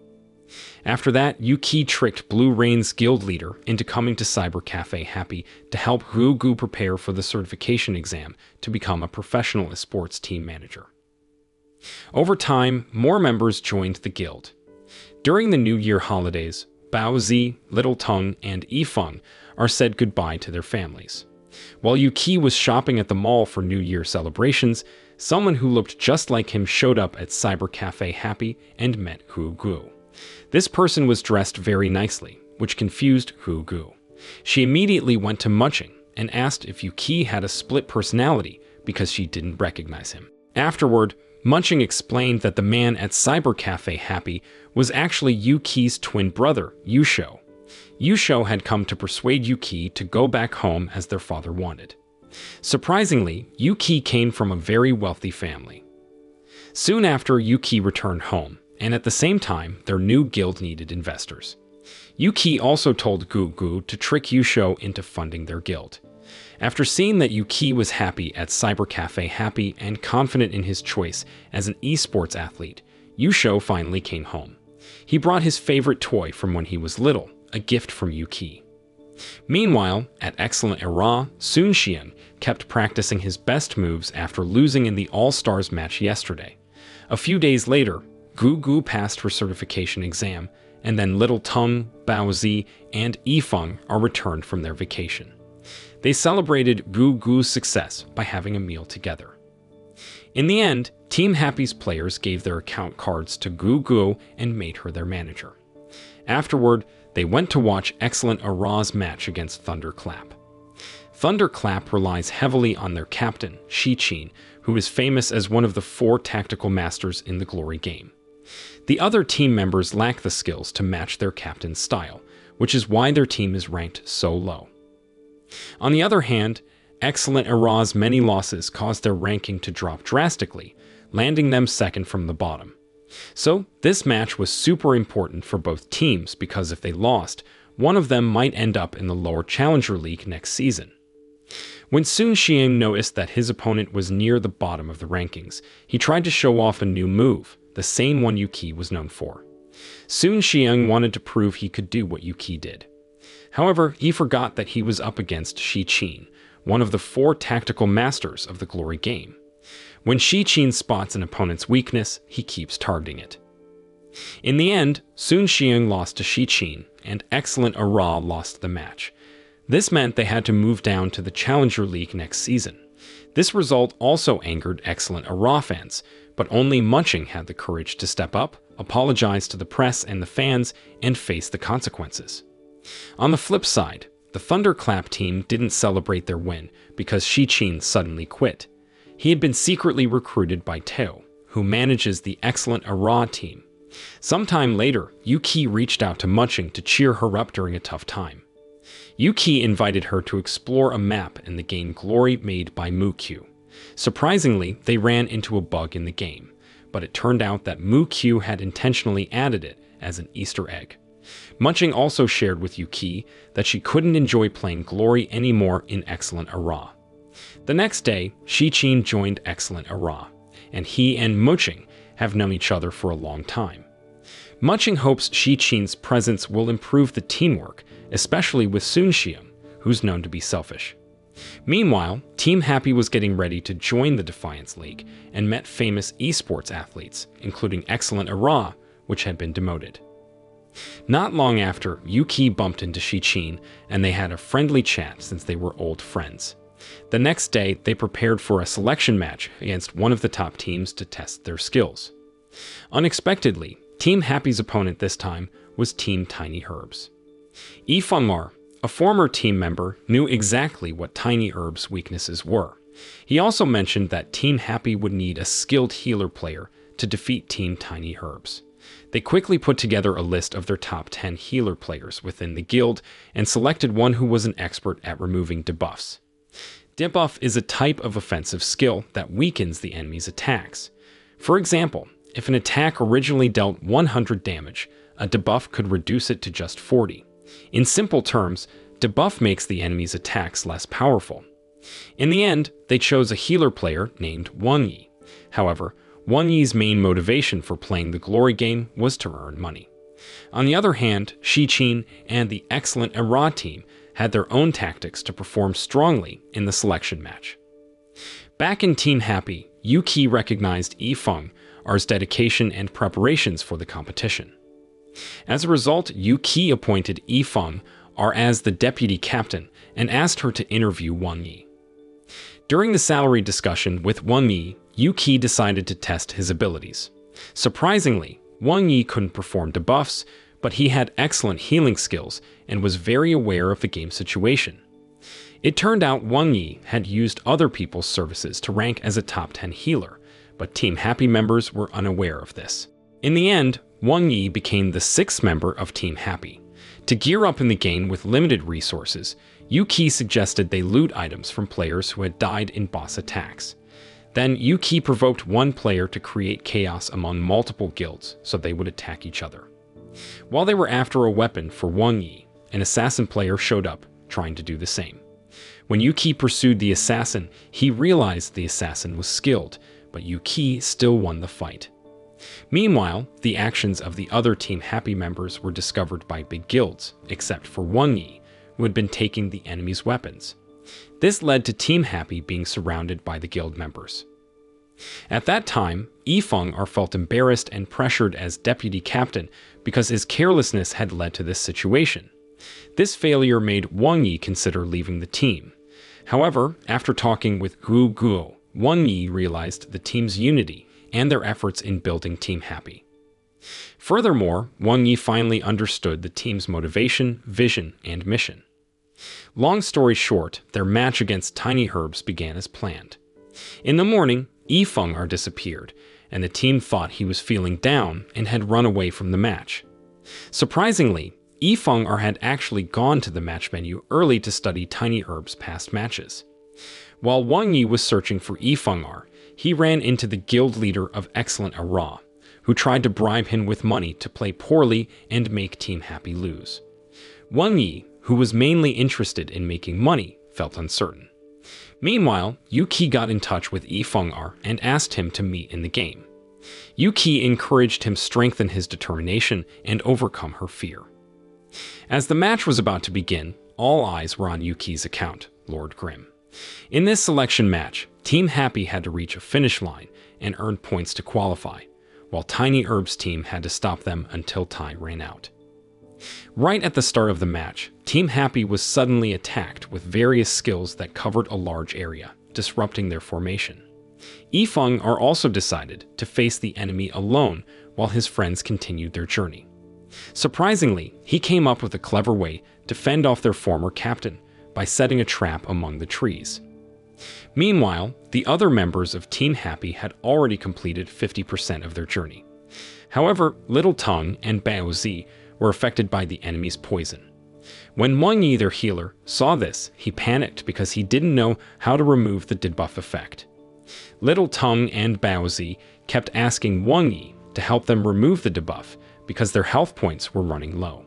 After that, Yuki tricked Blue Rain's guild leader into coming to Cyber Cafe Happy to help Gugu prepare for the certification exam to become a professional sports team manager. Over time, more members joined the guild. During the New Year holidays, Baozi, Little Tongue, and Yifeng are said goodbye to their families. While Yuki was shopping at the mall for New Year celebrations, someone who looked just like him showed up at Cyber Cafe Happy and met Hu Gu. This person was dressed very nicely, which confused Hu Gu. She immediately went to Mucheng and asked if Yuki had a split personality because she didn't recognize him. Afterward, Mucheng explained that the man at Cyber Cafe Happy was actually Yuki's twin brother, Yusho. Yusho had come to persuade Yuki to go back home as their father wanted. Surprisingly, Yuki came from a very wealthy family. Soon after, Yuki returned home, and at the same time, their new guild needed investors. Yuki also told Gugu to trick Yusho into funding their guild. After seeing that Yuki was happy at Cyber Cafe Happy and confident in his choice as an esports athlete, Yusho finally came home. He brought his favorite toy from when he was little, a gift from Yuki. Meanwhile, at Excellent Era, Sun Xiang kept practicing his best moves after losing in the All-Stars match yesterday. A few days later, Gugu passed her certification exam, and then Little Tongue, Baozi, and Yifeng are returned from their vacation. They celebrated Gugu's success by having a meal together. In the end, Team Happy's players gave their account cards to Gugu and made her their manager. Afterward, they went to watch excellent Era's match against Thunderclap. Thunderclap relies heavily on their captain, Shichin, who is famous as one of the four tactical masters in the Glory game. The other team members lack the skills to match their captain's style, which is why their team is ranked so low. On the other hand, Excellent Era's many losses caused their ranking to drop drastically, landing them second from the bottom. So, this match was super important for both teams because if they lost, one of them might end up in the lower Challenger League next season. When Sun Xiang noticed that his opponent was near the bottom of the rankings, he tried to show off a new move, the same one Yuki was known for. Sun Xiang wanted to prove he could do what Yuki did. However, he forgot that he was up against Shichin, one of the four tactical masters of the Glory game. When Shichin spots an opponent's weakness, he keeps targeting it. In the end, Sun Xiang lost to Shichin, and Excellent Era lost the match. This meant they had to move down to the Challenger League next season. This result also angered Excellent Era fans, but only Mucheng had the courage to step up, apologize to the press and the fans, and face the consequences. On the flip side, the Thunderclap team didn't celebrate their win because Shichin suddenly quit. He had been secretly recruited by Tao, who manages the excellent Era team. Sometime later, Yuki reached out to Mucheng to cheer her up during a tough time. Yuki invited her to explore a map in the game Glory made by MuQ. Surprisingly, they ran into a bug in the game, but it turned out that MuQ had intentionally added it as an Easter egg. Mucheng also shared with Yuki that she couldn't enjoy playing Glory anymore in Excellent Era. The next day, Shi Shichin joined Excellent Era, and he and Mucheng have known each other for a long time. Mucheng hopes Shi Shichin's presence will improve the teamwork, especially with Sun Xiang, who's known to be selfish. Meanwhile, Team Happy was getting ready to join the Defiance League and met famous esports athletes, including Excellent Era, which had been demoted. Not long after, Yuki bumped into Shi Shichin, and they had a friendly chat since they were old friends. The next day, they prepared for a selection match against one of the top teams to test their skills. Unexpectedly, Team Happy's opponent this time was Team Tiny Herbs. Yifengmar, a former team member, knew exactly what Tiny Herb's weaknesses were. He also mentioned that Team Happy would need a skilled healer player to defeat Team Tiny Herbs. They quickly put together a list of their top 10 healer players within the guild and selected one who was an expert at removing debuffs. Debuff is a type of offensive skill that weakens the enemy's attacks. For example, if an attack originally dealt 100 damage, a debuff could reduce it to just 40. In simple terms, debuff makes the enemy's attacks less powerful. In the end, they chose a healer player named Wang Yi. However, Wang Yi's main motivation for playing the Glory game was to earn money. On the other hand, Shi Qin and the excellent Era team had their own tactics to perform strongly in the selection match. Back in Team Happy, Yu Qi recognized Yi Feng R's dedication and preparations for the competition. As a result, Yu Qi appointed Yi Feng R as the deputy captain and asked her to interview Wang Yi. During the salary discussion with Wang Yi, Yu Qi decided to test his abilities. Surprisingly, Wang Yi couldn't perform debuffs, but he had excellent healing skills and was very aware of the game situation. It turned out Wang Yi had used other people's services to rank as a top 10 healer, but Team Happy members were unaware of this. In the end, Wang Yi became the sixth member of Team Happy. To gear up in the game with limited resources, Yu Qi suggested they loot items from players who had died in boss attacks. Then Yu Qi provoked one player to create chaos among multiple guilds so they would attack each other. While they were after a weapon for Wang Yi, an assassin player showed up, trying to do the same. When Yu Qi pursued the assassin, he realized the assassin was skilled, but Yu Qi still won the fight. Meanwhile, the actions of the other Team Happy members were discovered by big guilds, except for Wang Yi, who had been taking the enemy's weapons. This led to Team Happy being surrounded by the guild members. At that time, Yifeng'er felt embarrassed and pressured as deputy captain because his carelessness had led to this situation. This failure made Wang Yi consider leaving the team. However, after talking with Gu Guo, Wang Yi realized the team's unity and their efforts in building Team Happy. Furthermore, Wang Yi finally understood the team's motivation, vision, and mission. Long story short, their match against Tiny Herbs began as planned. In the morning, Yifeng'er disappeared, and the team thought he was feeling down and had run away from the match. Surprisingly, Yifeng'er had actually gone to the match venue early to study Tiny Herb's past matches. While Wang Yi was searching for Yifeng'er, he ran into the guild leader of Excellent Era, who tried to bribe him with money to play poorly and make Team Happy lose. Wang Yi, who was mainly interested in making money, felt uncertain. Meanwhile, Yuki got in touch with Yi Feng'er and asked him to meet in the game. Yuki encouraged him strengthen his determination and overcome her fear. As the match was about to begin, all eyes were on Yuki's account, Lord Grim. In this selection match, Team Happy had to reach a finish line and earn points to qualify, while Tiny Herb's team had to stop them until time ran out. Right at the start of the match, Team Happy was suddenly attacked with various skills that covered a large area, disrupting their formation. Yifeng'er also decided to face the enemy alone while his friends continued their journey. Surprisingly, he came up with a clever way to fend off their former captain by setting a trap among the trees. Meanwhile, the other members of Team Happy had already completed 50% of their journey. However, Little Tongue and Bao Zi were affected by the enemy's poison. When Wang Yi, their healer, saw this, he panicked because he didn't know how to remove the debuff effect. Little Tongue and Baozi kept asking Wang Yi to help them remove the debuff because their health points were running low.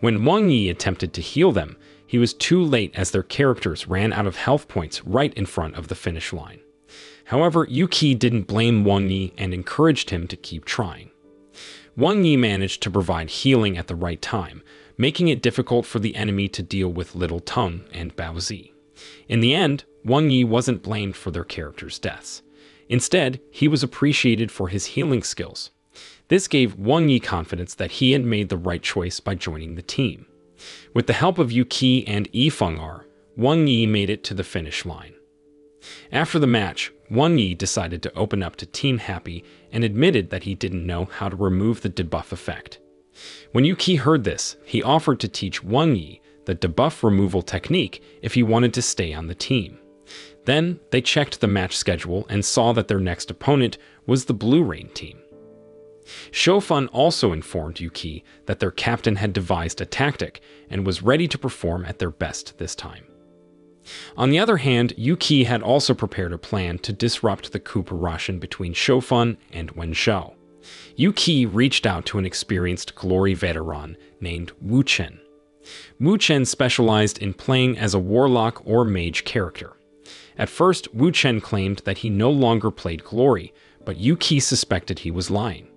When Wang Yi attempted to heal them, he was too late as their characters ran out of health points right in front of the finish line. However, Yu Qi didn't blame Wang Yi and encouraged him to keep trying. Wang Yi managed to provide healing at the right time, making it difficult for the enemy to deal with Little Tongue and Bao Zi. In the end, Wang Yi wasn't blamed for their characters' deaths. Instead, he was appreciated for his healing skills. This gave Wang Yi confidence that he had made the right choice by joining the team. With the help of Yu Qi and Yi Feng'er, Wang Yi made it to the finish line. After the match, Wang Yi decided to open up to Team Happy and admitted that he didn't know how to remove the debuff effect. When Yu Qi heard this, he offered to teach Wang Yi the debuff removal technique if he wanted to stay on the team. Then they checked the match schedule and saw that their next opponent was the Blue Rain team. Shoufeng also informed Yuki that their captain had devised a tactic and was ready to perform at their best this time. On the other hand, Yuki had also prepared a plan to disrupt the cooperation between Shoufeng and Wenzhou. Yuki reached out to an experienced glory veteran named Wu Chen. Wu Chen specialized in playing as a warlock or mage character. At first, Wu Chen claimed that he no longer played glory, but Yuki suspected he was lying.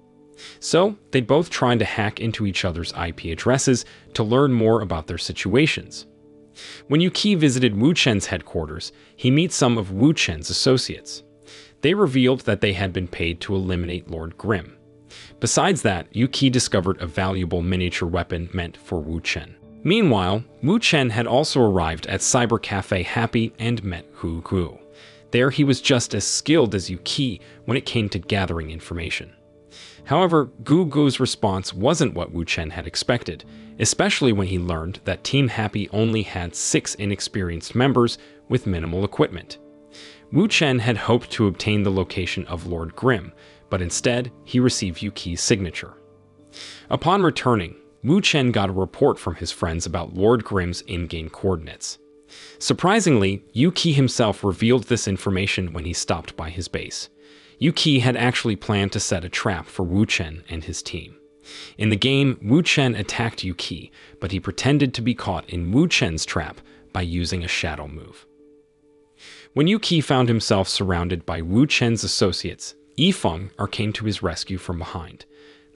So, they both tried to hack into each other's IP addresses to learn more about their situations. When Yuki visited Wu Chen's headquarters, he meets some of Wu Chen's associates. They revealed that they had been paid to eliminate Lord Grim. Besides that, Yuki discovered a valuable miniature weapon meant for Wu Chen. Meanwhile, Wu Chen had also arrived at Cyber Cafe Happy and met Hu Gu. There he was just as skilled as Yuki when it came to gathering information. However, Gu Gu's response wasn't what Wu Chen had expected, especially when he learned that Team Happy only had six inexperienced members with minimal equipment. Wu Chen had hoped to obtain the location of Lord Grim, but instead, he received Yuki's signature. Upon returning, Wu Chen got a report from his friends about Lord Grim's in-game coordinates. Surprisingly, Yuki himself revealed this information when he stopped by his base. Yuki had actually planned to set a trap for Wu Chen and his team. In the game, Wu Chen attacked Yuki, but he pretended to be caught in Wu Chen's trap by using a shadow move. When Yuki found himself surrounded by Wu Chen's associates, Yifeng'er came to his rescue from behind.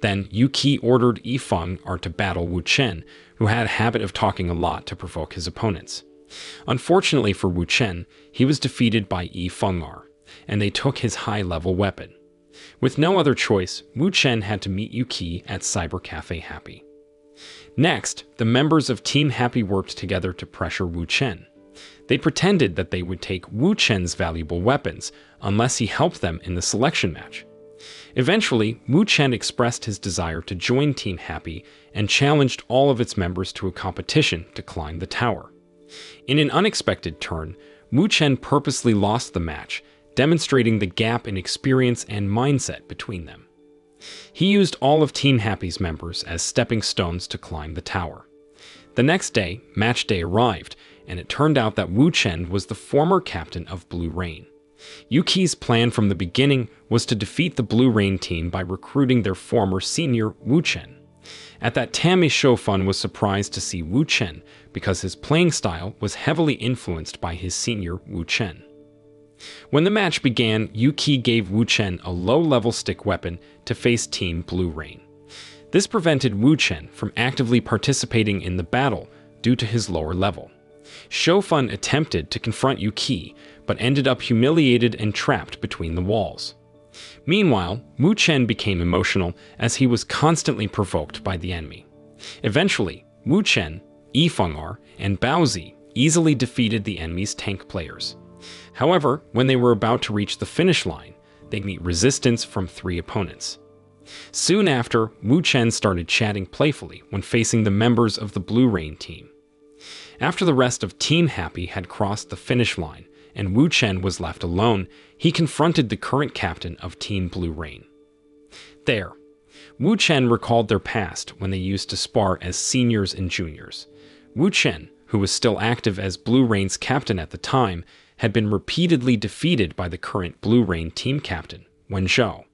Then Yuki ordered Yifeng'er to battle Wu Chen, who had a habit of talking a lot to provoke his opponents. Unfortunately for Wu Chen, he was defeated by Yifeng'er, and they took his high-level weapon. With no other choice, Wu Chen had to meet Yuki at Cyber Cafe Happy. Next, the members of Team Happy worked together to pressure Wu Chen. They pretended that they would take Wu Chen's valuable weapons unless he helped them in the selection match. Eventually, Wu Chen expressed his desire to join Team Happy and challenged all of its members to a competition to climb the tower. In an unexpected turn, Wu Chen purposely lost the match demonstrating the gap in experience and mindset between them. He used all of Team Happy's members as stepping stones to climb the tower. The next day, match day arrived, and it turned out that Wu Chen was the former captain of Blue Rain. Yuki's plan from the beginning was to defeat the Blue Rain team by recruiting their former senior Wu Chen. At that time, Shoufeng was surprised to see Wu Chen because his playing style was heavily influenced by his senior Wu Chen. When the match began, Yuki gave Wu Chen a low-level stick weapon to face Team Blue Rain. This prevented Wu Chen from actively participating in the battle due to his lower level. Shoufeng attempted to confront Yuki, but ended up humiliated and trapped between the walls. Meanwhile, Wu Chen became emotional as he was constantly provoked by the enemy. Eventually, Wu Chen, Yifeng er, and Baozi easily defeated the enemy's tank players. However, when they were about to reach the finish line, they meet resistance from three opponents. Soon after, Wu Chen started chatting playfully when facing the members of the Blue Rain team. After the rest of Team Happy had crossed the finish line and Wu Chen was left alone, he confronted the current captain of Team Blue Rain. There, Wu Chen recalled their past when they used to spar as seniors and juniors. Wu Chen, who was still active as Blue Rain's captain at the time, had been repeatedly defeated by the current Blue Rain team captain, Wen Zhou.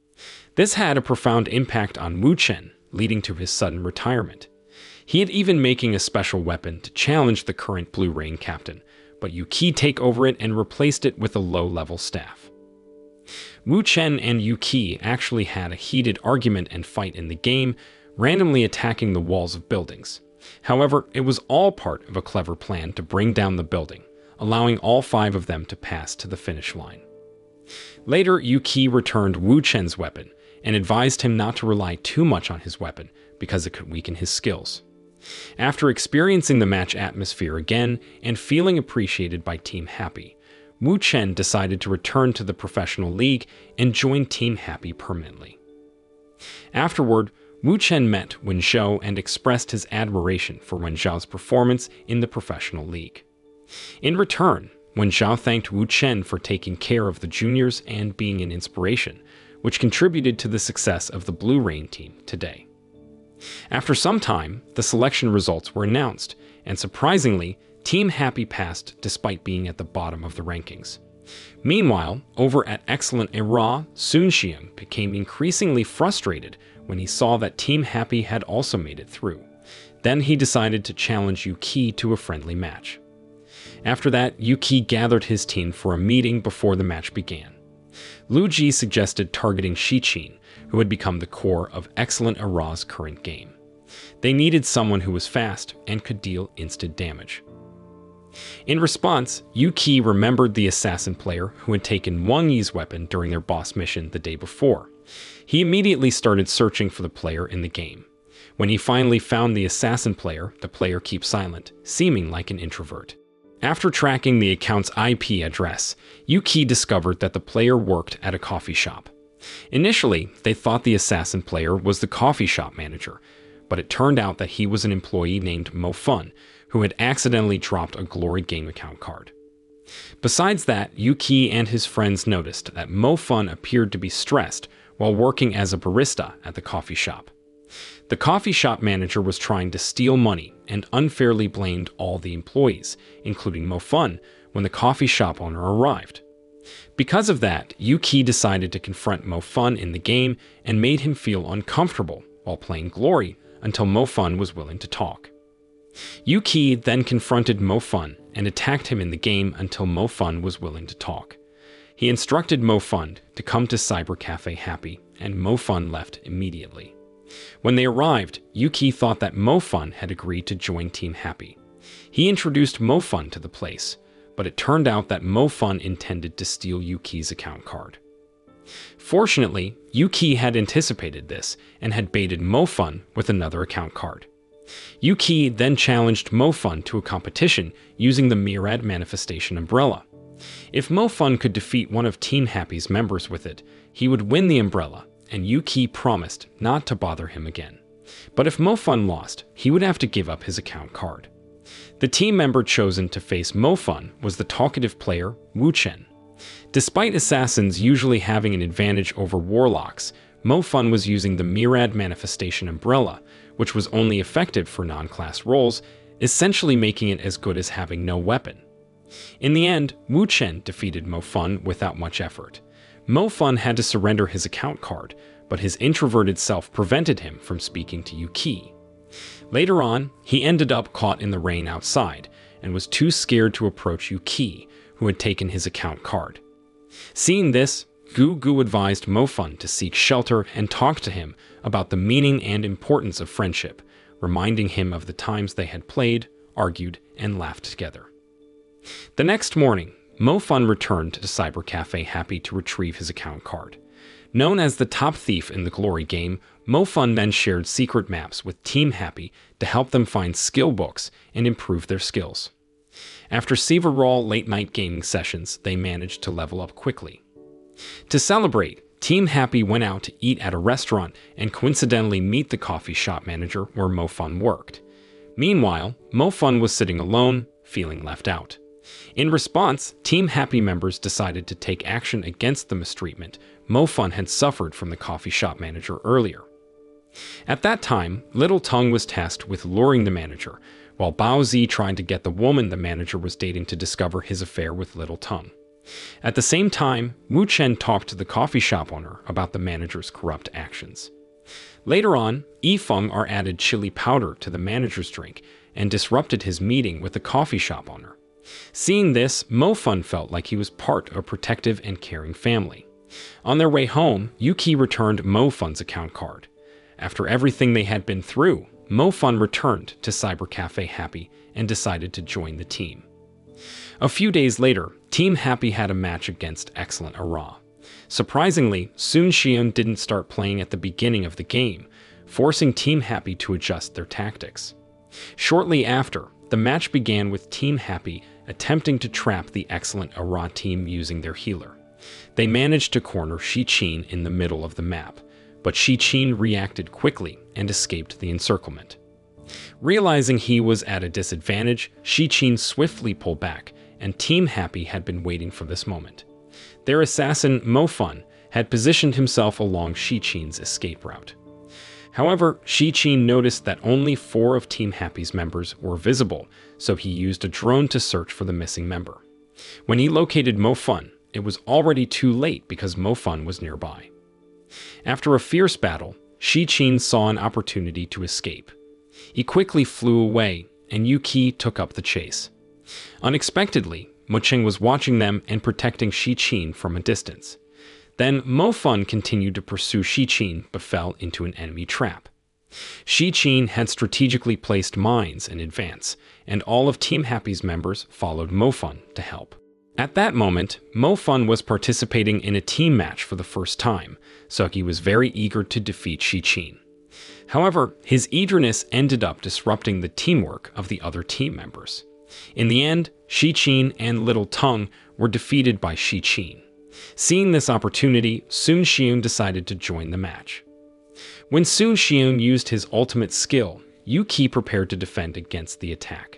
This had a profound impact on Wu Chen, leading to his sudden retirement. He had even making a special weapon to challenge the current Blue Rain captain, but Yuki take over it and replaced it with a low-level staff. Wu Chen and Yuki actually had a heated argument and fight in the game, randomly attacking the walls of buildings. However, it was all part of a clever plan to bring down the building, allowing all five of them to pass to the finish line. Later, Yuki returned Wu Chen's weapon and advised him not to rely too much on his weapon because it could weaken his skills. After experiencing the match atmosphere again and feeling appreciated by Team Happy, Wu Chen decided to return to the professional league and join Team Happy permanently. Afterward, Wu Chen met Wenzhou and expressed his admiration for Wenzhou's performance in the professional league. In return, Wenzhou thanked Wu Chen for taking care of the juniors and being an inspiration, which contributed to the success of the Blue Rain team today. After some time, the selection results were announced, and surprisingly, Team Happy passed despite being at the bottom of the rankings. Meanwhile, over at Excellent Era, Sun Xiang became increasingly frustrated when he saw that Team Happy had also made it through. Then he decided to challenge Yu Qi to a friendly match. After that, Yu Qi gathered his team for a meeting before the match began. Lu Ji suggested targeting Shi Qin, who had become the core of Excellent Era's current game. They needed someone who was fast and could deal instant damage. In response, Yu Qi remembered the assassin player who had taken Wang Yi's weapon during their boss mission the day before. He immediately started searching for the player in the game. When he finally found the assassin player, the player keeps silent, seeming like an introvert. After tracking the account's IP address, Yu Qi discovered that the player worked at a coffee shop. Initially, they thought the assassin player was the coffee shop manager, but it turned out that he was an employee named Mo Fun, who had accidentally dropped a Glory game account card. Besides that, Yu Qi and his friends noticed that Mo Fun appeared to be stressed while working as a barista at the coffee shop. The coffee shop manager was trying to steal money and unfairly blamed all the employees, including Mo Fun, when the coffee shop owner arrived. Because of that, Yu Qi decided to confront Mo Fun in the game and made him feel uncomfortable while playing Glory until Mo Fun was willing to talk. Yu Qi then confronted Mo Fun and attacked him in the game until Mo Fun was willing to talk. He instructed Mo Fun to come to Cyber Cafe Happy, and Mo Fun left immediately. When they arrived, Yuki thought that Mofun had agreed to join Team Happy. He introduced Mofun to the place, but it turned out that Mofun intended to steal Yuki's account card. Fortunately, Yuki had anticipated this and had baited Mofun with another account card. Yuki then challenged Mofun to a competition using the Myriad Manifestation Umbrella. If Mofun could defeat one of Team Happy's members with it, he would win the umbrella, and Yu Qi promised not to bother him again. But if Mo Fun lost, he would have to give up his account card. The team member chosen to face Mo Fun was the talkative player Wu Chen. Despite assassins usually having an advantage over warlocks, Mo Fun was using the Myriad Manifestation Umbrella, which was only effective for non-class roles, essentially making it as good as having no weapon. In the end, Wu Chen defeated Mo Fun without much effort. Mo Fun had to surrender his account card, but his introverted self prevented him from speaking to Yu Qi. Later on, he ended up caught in the rain outside and was too scared to approach Yu Qi, who had taken his account card. Seeing this, Gu Gu advised Mo Fun to seek shelter and talk to him about the meaning and importance of friendship, reminding him of the times they had played, argued, and laughed together. The next morning, Mo Fun returned to Cyber Cafe happy to retrieve his account card. Known as the top thief in the Glory game, Mo Fun then shared secret maps with Team Happy to help them find skill books and improve their skills. After several late night gaming sessions, they managed to level up quickly. To celebrate, Team Happy went out to eat at a restaurant and coincidentally meet the coffee shop manager where Mo Fun worked. Meanwhile, Mo Fun was sitting alone, feeling left out. In response, Team Happy members decided to take action against the mistreatment Mo Fun had suffered from the coffee shop manager earlier. At that time, Little Tongue was tasked with luring the manager, while Bao Zi tried to get the woman the manager was dating to discover his affair with Little Tongue. At the same time, Wu Chen talked to the coffee shop owner about the manager's corrupt actions. Later on, Feng'er added chili powder to the manager's drink and disrupted his meeting with the coffee shop owner. Seeing this, Mo Fun felt like he was part of a protective and caring family. On their way home, Yu Qi returned Mo Fun's account card. After everything they had been through, Mo Fun returned to Cyber Cafe happy and decided to join the team. A few days later, Team Happy had a match against Excellent Era. Surprisingly, Sun Xiang didn't start playing at the beginning of the game, forcing Team Happy to adjust their tactics. Shortly after, the match began with Team Happy attempting to trap the Excellent Era team using their healer. They managed to corner Shi Qin in the middle of the map, but Shi Qin reacted quickly and escaped the encirclement. Realizing he was at a disadvantage, Shi Qin swiftly pulled back, and Team Happy had been waiting for this moment. Their assassin, Mo Fun, had positioned himself along Shi Qin's escape route. However, Shi Qin noticed that only four of Team Happy's members were visible, so he used a drone to search for the missing member. When he located Mo Fun, it was already too late because Mo Fun was nearby. After a fierce battle, Shi Qin saw an opportunity to escape. He quickly flew away, and Yu Qi took up the chase. Unexpectedly, Mo Cheng was watching them and protecting Shi Qin from a distance. Then Mo Fun continued to pursue Shi Qin but fell into an enemy trap. Shi Qin had strategically placed mines in advance, and all of Team Happy's members followed Mo Fun to help. At that moment, Mo Fun was participating in a team match for the first time, so he was very eager to defeat Shi Qin. However, his eagerness ended up disrupting the teamwork of the other team members. In the end, Shi Qin and Little Tongue were defeated by Shi Qin. Seeing this opportunity, Sun Xiang decided to join the match. When Sun Xiang used his ultimate skill, Yu Qi prepared to defend against the attack.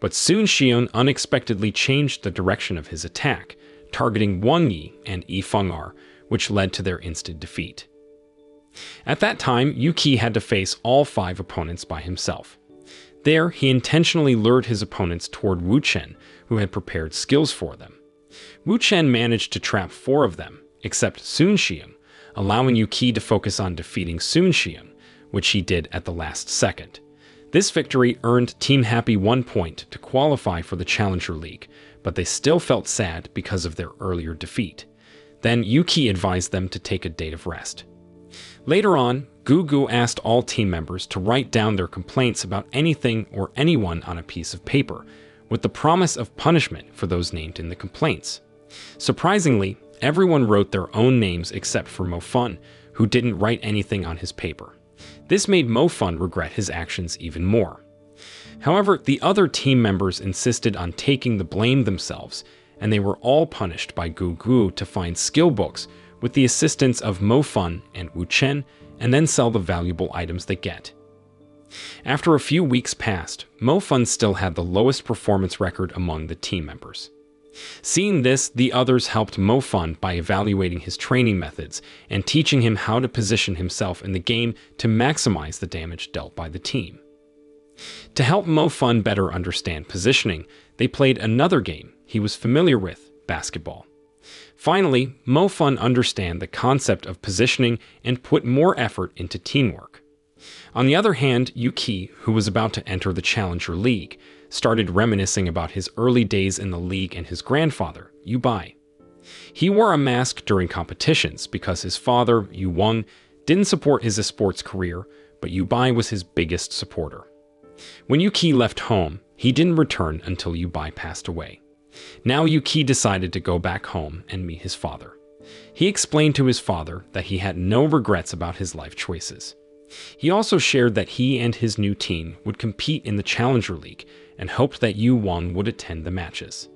But Sun Xiang unexpectedly changed the direction of his attack, targeting Wang Yi and Yi Feng'er, which led to their instant defeat. At that time, Yu Qi had to face all five opponents by himself. There, he intentionally lured his opponents toward Wu Chen, who had prepared skills for them. Wu Chen managed to trap four of them, except Sun Xiang, allowing Yu Qi to focus on defeating Sun Xiun, which he did at the last second. This victory earned Team Happy one point to qualify for the Challenger League, but they still felt sad because of their earlier defeat. Then Yu Qi advised them to take a date of rest. Later on, Gugu asked all team members to write down their complaints about anything or anyone on a piece of paper, with the promise of punishment for those named in the complaints. Surprisingly, everyone wrote their own names except for Mo Fun, who didn't write anything on his paper. This made Mo Fun regret his actions even more. However, the other team members insisted on taking the blame themselves, and they were all punished by Gu Gu to find skill books with the assistance of Mo Fun and Wu Chen, and then sell the valuable items they get. After a few weeks passed, Mo Fun still had the lowest performance record among the team members. Seeing this, the others helped Mo Fun by evaluating his training methods and teaching him how to position himself in the game to maximize the damage dealt by the team. To help Mo Fun better understand positioning, they played another game he was familiar with, basketball. Finally, Mo Fun understand the concept of positioning and put more effort into teamwork. On the other hand, Yu Qi, who was about to enter the Challenger League, started reminiscing about his early days in the league and his grandfather, Yu Bai. He wore a mask during competitions because his father, Yu Wang, didn't support his sports career, but Yu Bai was his biggest supporter. When Yu Qi left home, he didn't return until Yu Bai passed away. Now Yu Qi decided to go back home and meet his father. He explained to his father that he had no regrets about his life choices. He also shared that he and his new team would compete in the Challenger League and hoped that Yu Wang would attend the matches.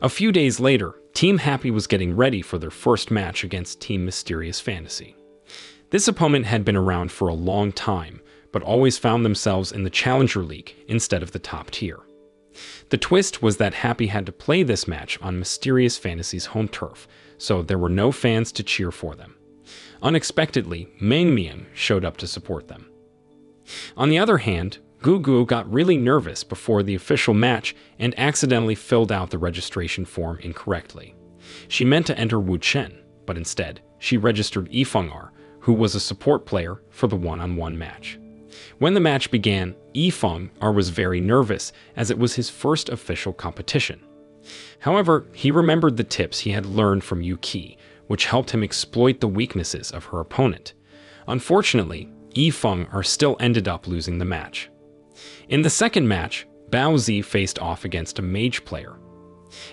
A few days later, Team Happy was getting ready for their first match against Team Mysterious Fantasy. This opponent had been around for a long time, but always found themselves in the Challenger League instead of the top tier. The twist was that Happy had to play this match on Mysterious Fantasy's home turf, so there were no fans to cheer for them. Unexpectedly, Meng Miang showed up to support them. On the other hand, Gugu got really nervous before the official match and accidentally filled out the registration form incorrectly. She meant to enter Wu Chen, but instead, she registered Yi Feng'er, who was a support player for the one-on-one match. When the match began, Yi Feng'er was very nervous as it was his first official competition. However, he remembered the tips he had learned from Yu Qi, which helped him exploit the weaknesses of her opponent. Unfortunately, Yi Feng'er still ended up losing the match. In the second match, Bao Zi faced off against a mage player.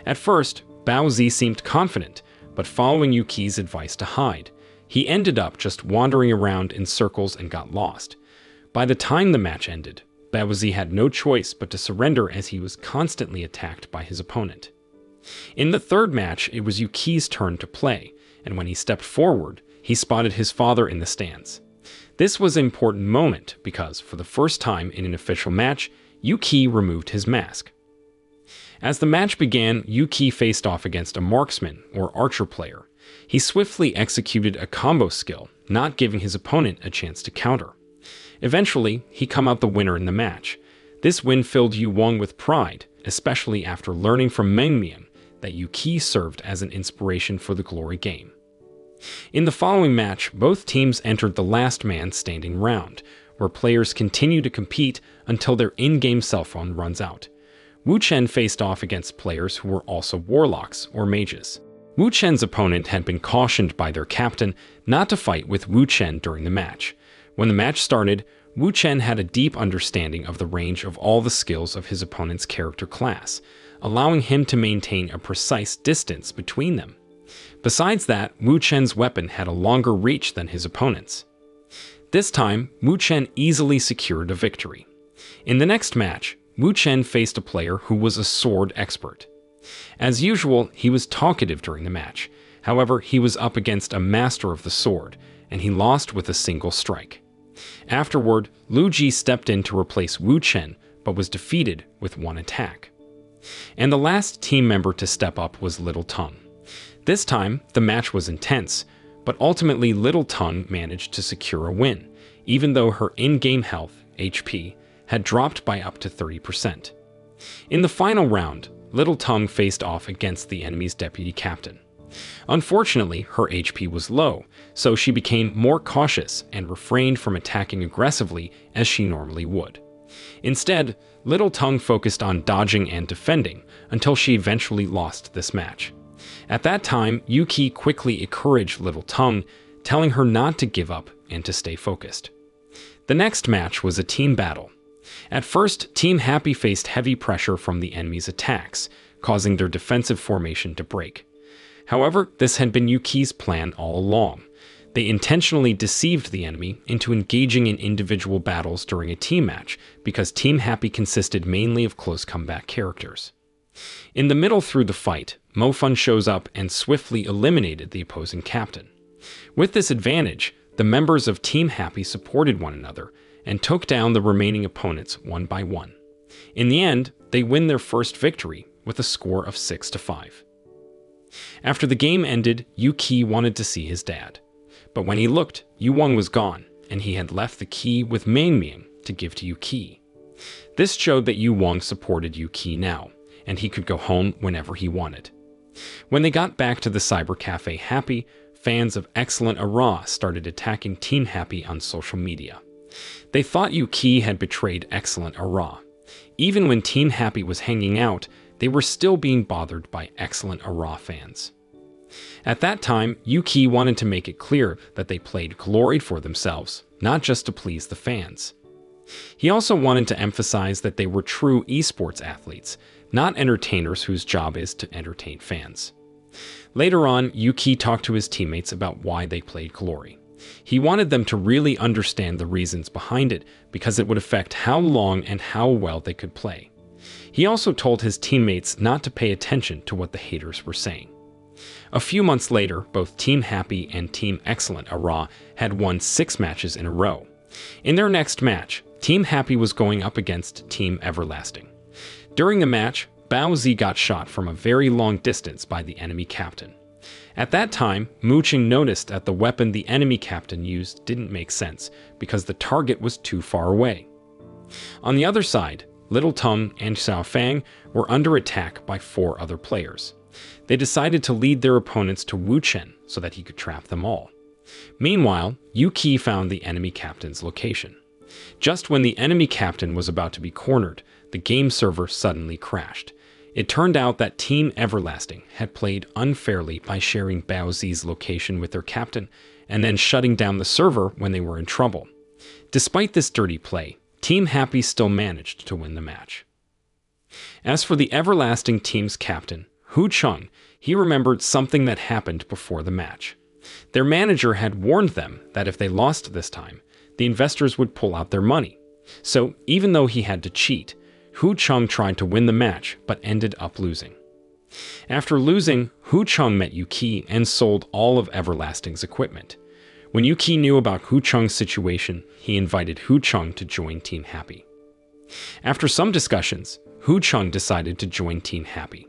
At first, Bao Zi seemed confident, but following Yu Qi's advice to hide, he ended up just wandering around in circles and got lost. By the time the match ended, Bao Zi had no choice but to surrender as he was constantly attacked by his opponent. In the third match, it was Yu Qi's turn to play, and when he stepped forward, he spotted his father in the stands. This was an important moment because, for the first time in an official match, Yu Qi removed his mask. As the match began, Yu Qi faced off against a marksman or archer player. He swiftly executed a combo skill, not giving his opponent a chance to counter. Eventually, he come out the winner in the match. This win filled Yu Wang with pride, especially after learning from Meng Mian that Yu Qi served as an inspiration for the Glory game. In the following match, both teams entered the last man standing round, where players continue to compete until their in-game cell phone runs out. Wu Chen faced off against players who were also warlocks or mages. Wu Chen's opponent had been cautioned by their captain not to fight with Wu Chen during the match. When the match started, Wu Chen had a deep understanding of the range of all the skills of his opponent's character class, allowing him to maintain a precise distance between them. Besides that, Wu Chen's weapon had a longer reach than his opponent's. This time, Wu Chen easily secured a victory. In the next match, Wu Chen faced a player who was a sword expert. As usual, he was talkative during the match. However, he was up against a master of the sword, and he lost with a single strike. Afterward, Lu Ji stepped in to replace Wu Chen, but was defeated with one attack. And the last team member to step up was Little Tongue. This time, the match was intense, but ultimately Little Tongue managed to secure a win, even though her in-game health, HP, had dropped by up to 30%. In the final round, Little Tongue faced off against the enemy's deputy captain. Unfortunately, her HP was low, so she became more cautious and refrained from attacking aggressively as she normally would. Instead, Little Tongue focused on dodging and defending until she eventually lost this match. At that time, Yu Qi quickly encouraged Little Tongue, telling her not to give up and to stay focused. The next match was a team battle. At first, Team Happy faced heavy pressure from the enemy's attacks, causing their defensive formation to break. However, this had been Yu Qi's plan all along. They intentionally deceived the enemy into engaging in individual battles during a team match because Team Happy consisted mainly of close combat characters. In the middle through the fight, Mofun shows up and swiftly eliminated the opposing captain. With this advantage, the members of Team Happy supported one another and took down the remaining opponents one by one. In the end, they win their first victory with a score of 6 to 5. After the game ended, Yu Qi wanted to see his dad. But when he looked, Yu Wang was gone, and he had left the key with Ming to give to Yu Qi. This showed that Yu Wang supported Yu Qi now, and he could go home whenever he wanted. When they got back to the cyber cafe happy, fans of Excellent Era started attacking Team Happy on social media. They thought Yu Qi had betrayed Excellent Era. Even when Team Happy was hanging out, they were still being bothered by excellent Era fans. At that time, Yu Qi wanted to make it clear that they played Glory for themselves, not just to please the fans. He also wanted to emphasize that they were true esports athletes, not entertainers whose job is to entertain fans. Later on, Yu Qi talked to his teammates about why they played Glory. He wanted them to really understand the reasons behind it because it would affect how long and how well they could play. He also told his teammates not to pay attention to what the haters were saying. A few months later, both Team Happy and Team Excellent Era had won six matches in a row. In their next match, Team Happy was going up against Team Everlasting. During the match, Bao Zi got shot from a very long distance by the enemy captain. At that time, Mu Qing noticed that the weapon the enemy captain used didn't make sense because the target was too far away. On the other side, Little Tongue and Xiao Fang were under attack by four other players. They decided to lead their opponents to Wu Chen so that he could trap them all. Meanwhile, Yu Qi found the enemy captain's location. Just when the enemy captain was about to be cornered, the game server suddenly crashed. It turned out that Team Everlasting had played unfairly by sharing Bao Zi's location with their captain and then shutting down the server when they were in trouble. Despite this dirty play, Team Happy still managed to win the match. As for the Everlasting team's captain, Hu Cheng, he remembered something that happened before the match. Their manager had warned them that if they lost this time, the investors would pull out their money. So even though he had to cheat, Hu Cheng tried to win the match but ended up losing. After losing, Hu Cheng met Yu Qi and sold all of Everlasting's equipment. When Yu Qi knew about Hu Cheng's situation, he invited Hu Cheng to join Team Happy. After some discussions, Hu Cheng decided to join Team Happy.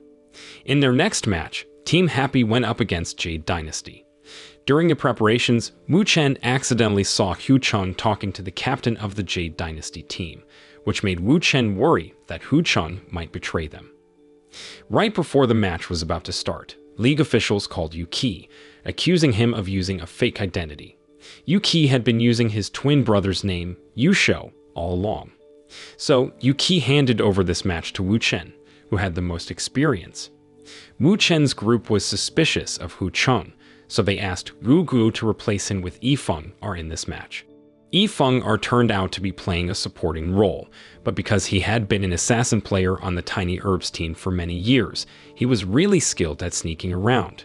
In their next match, Team Happy went up against Jade Dynasty. During the preparations, Wu Chen accidentally saw Hu Cheng talking to the captain of the Jade Dynasty team, which made Wu Chen worry that Hu Cheng might betray them. Right before the match was about to start, League officials called Yu Qi, accusing him of using a fake identity. Yu Qi had been using his twin brother's name, Yu Shou, all along. So Yu Qi handed over this match to Wu Chen, who had the most experience. Wu Chen's group was suspicious of Hu Cheng, so they asked Gu Gu to replace him with Yifeng are in this match. Yifeng'er turned out to be playing a supporting role, but because he had been an assassin player on the Tiny Herbs team for many years, he was really skilled at sneaking around.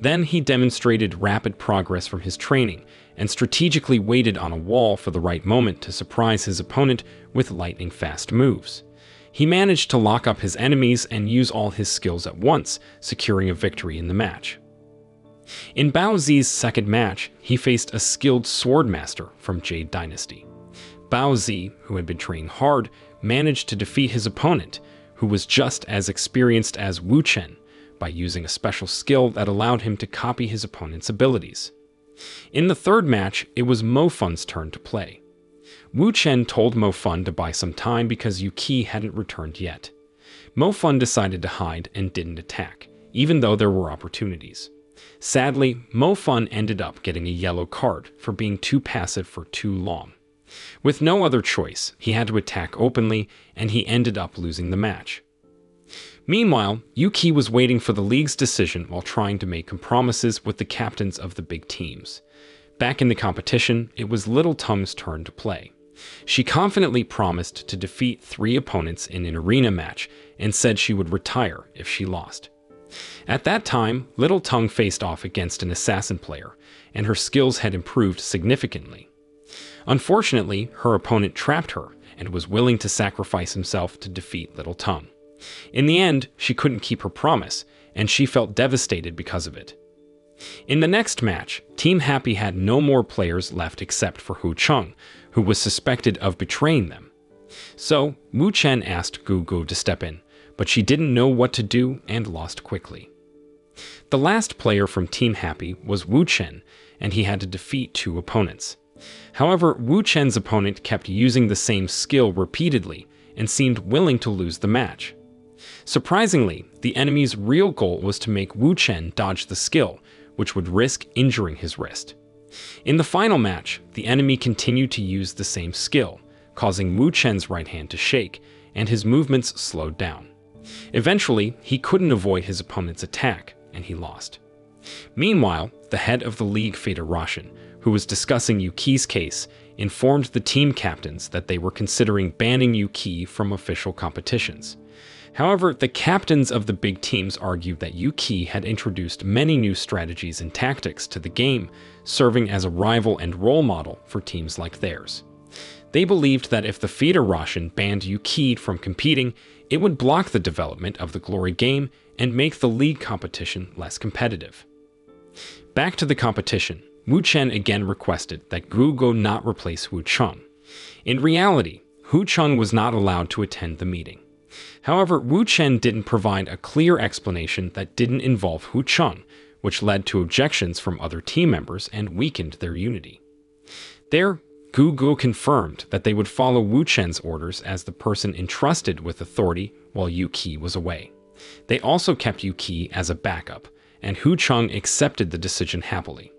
Then he demonstrated rapid progress from his training and strategically waited on a wall for the right moment to surprise his opponent with lightning fast moves. He managed to lock up his enemies and use all his skills at once, securing a victory in the match. In Bao Zi's second match, he faced a skilled swordmaster from Jade Dynasty. Bao Zi, who had been training hard, managed to defeat his opponent, who was just as experienced as Wu Chen, by using a special skill that allowed him to copy his opponent's abilities. In the third match, it was Mo Fun's turn to play. Wu Chen told Mo Fun to buy some time because Yu Qi hadn't returned yet. Mo Fun decided to hide and didn't attack, even though there were opportunities. Sadly, Mo Fun ended up getting a yellow card for being too passive for too long. With no other choice, he had to attack openly, and he ended up losing the match. Meanwhile, Yu Qi was waiting for the league's decision while trying to make compromises with the captains of the big teams. Back in the competition, it was Little Tongue's turn to play. She confidently promised to defeat three opponents in an arena match and said she would retire if she lost. At that time, Little Tongue faced off against an assassin player, and her skills had improved significantly. Unfortunately, her opponent trapped her and was willing to sacrifice himself to defeat Little Tongue. In the end, she couldn't keep her promise, and she felt devastated because of it. In the next match, Team Happy had no more players left except for Hu Cheng, who was suspected of betraying them. So, Wu Chen asked Gu Gu to step in, but she didn't know what to do and lost quickly. The last player from Team Happy was Wu Chen, and he had to defeat two opponents. However, Wu Chen's opponent kept using the same skill repeatedly and seemed willing to lose the match. Surprisingly, the enemy's real goal was to make Wu Chen dodge the skill, which would risk injuring his wrist. In the final match, the enemy continued to use the same skill, causing Wu Chen's right hand to shake, and his movements slowed down. Eventually, he couldn't avoid his opponent's attack, and he lost. Meanwhile, the head of the league, Federation, who was discussing Yu Qi's case, informed the team captains that they were considering banning Yu Qi from official competitions. However, the captains of the big teams argued that Yu Qi had introduced many new strategies and tactics to the game, serving as a rival and role model for teams like theirs. They believed that if the Federation banned Yu Qi from competing, it would block the development of the Glory game and make the league competition less competitive. Back to the competition, Wu Chen again requested that Gu Gu not replace Wu Cheng. In reality, Hu Cheng was not allowed to attend the meeting. However, Wu Chen didn't provide a clear explanation that didn't involve Hu Cheng, which led to objections from other team members and weakened their unity. There, Gu Gu confirmed that they would follow Wu Chen's orders as the person entrusted with authority while Yu Qi was away. They also kept Yu Qi as a backup, and Hu Cheng accepted the decision happily.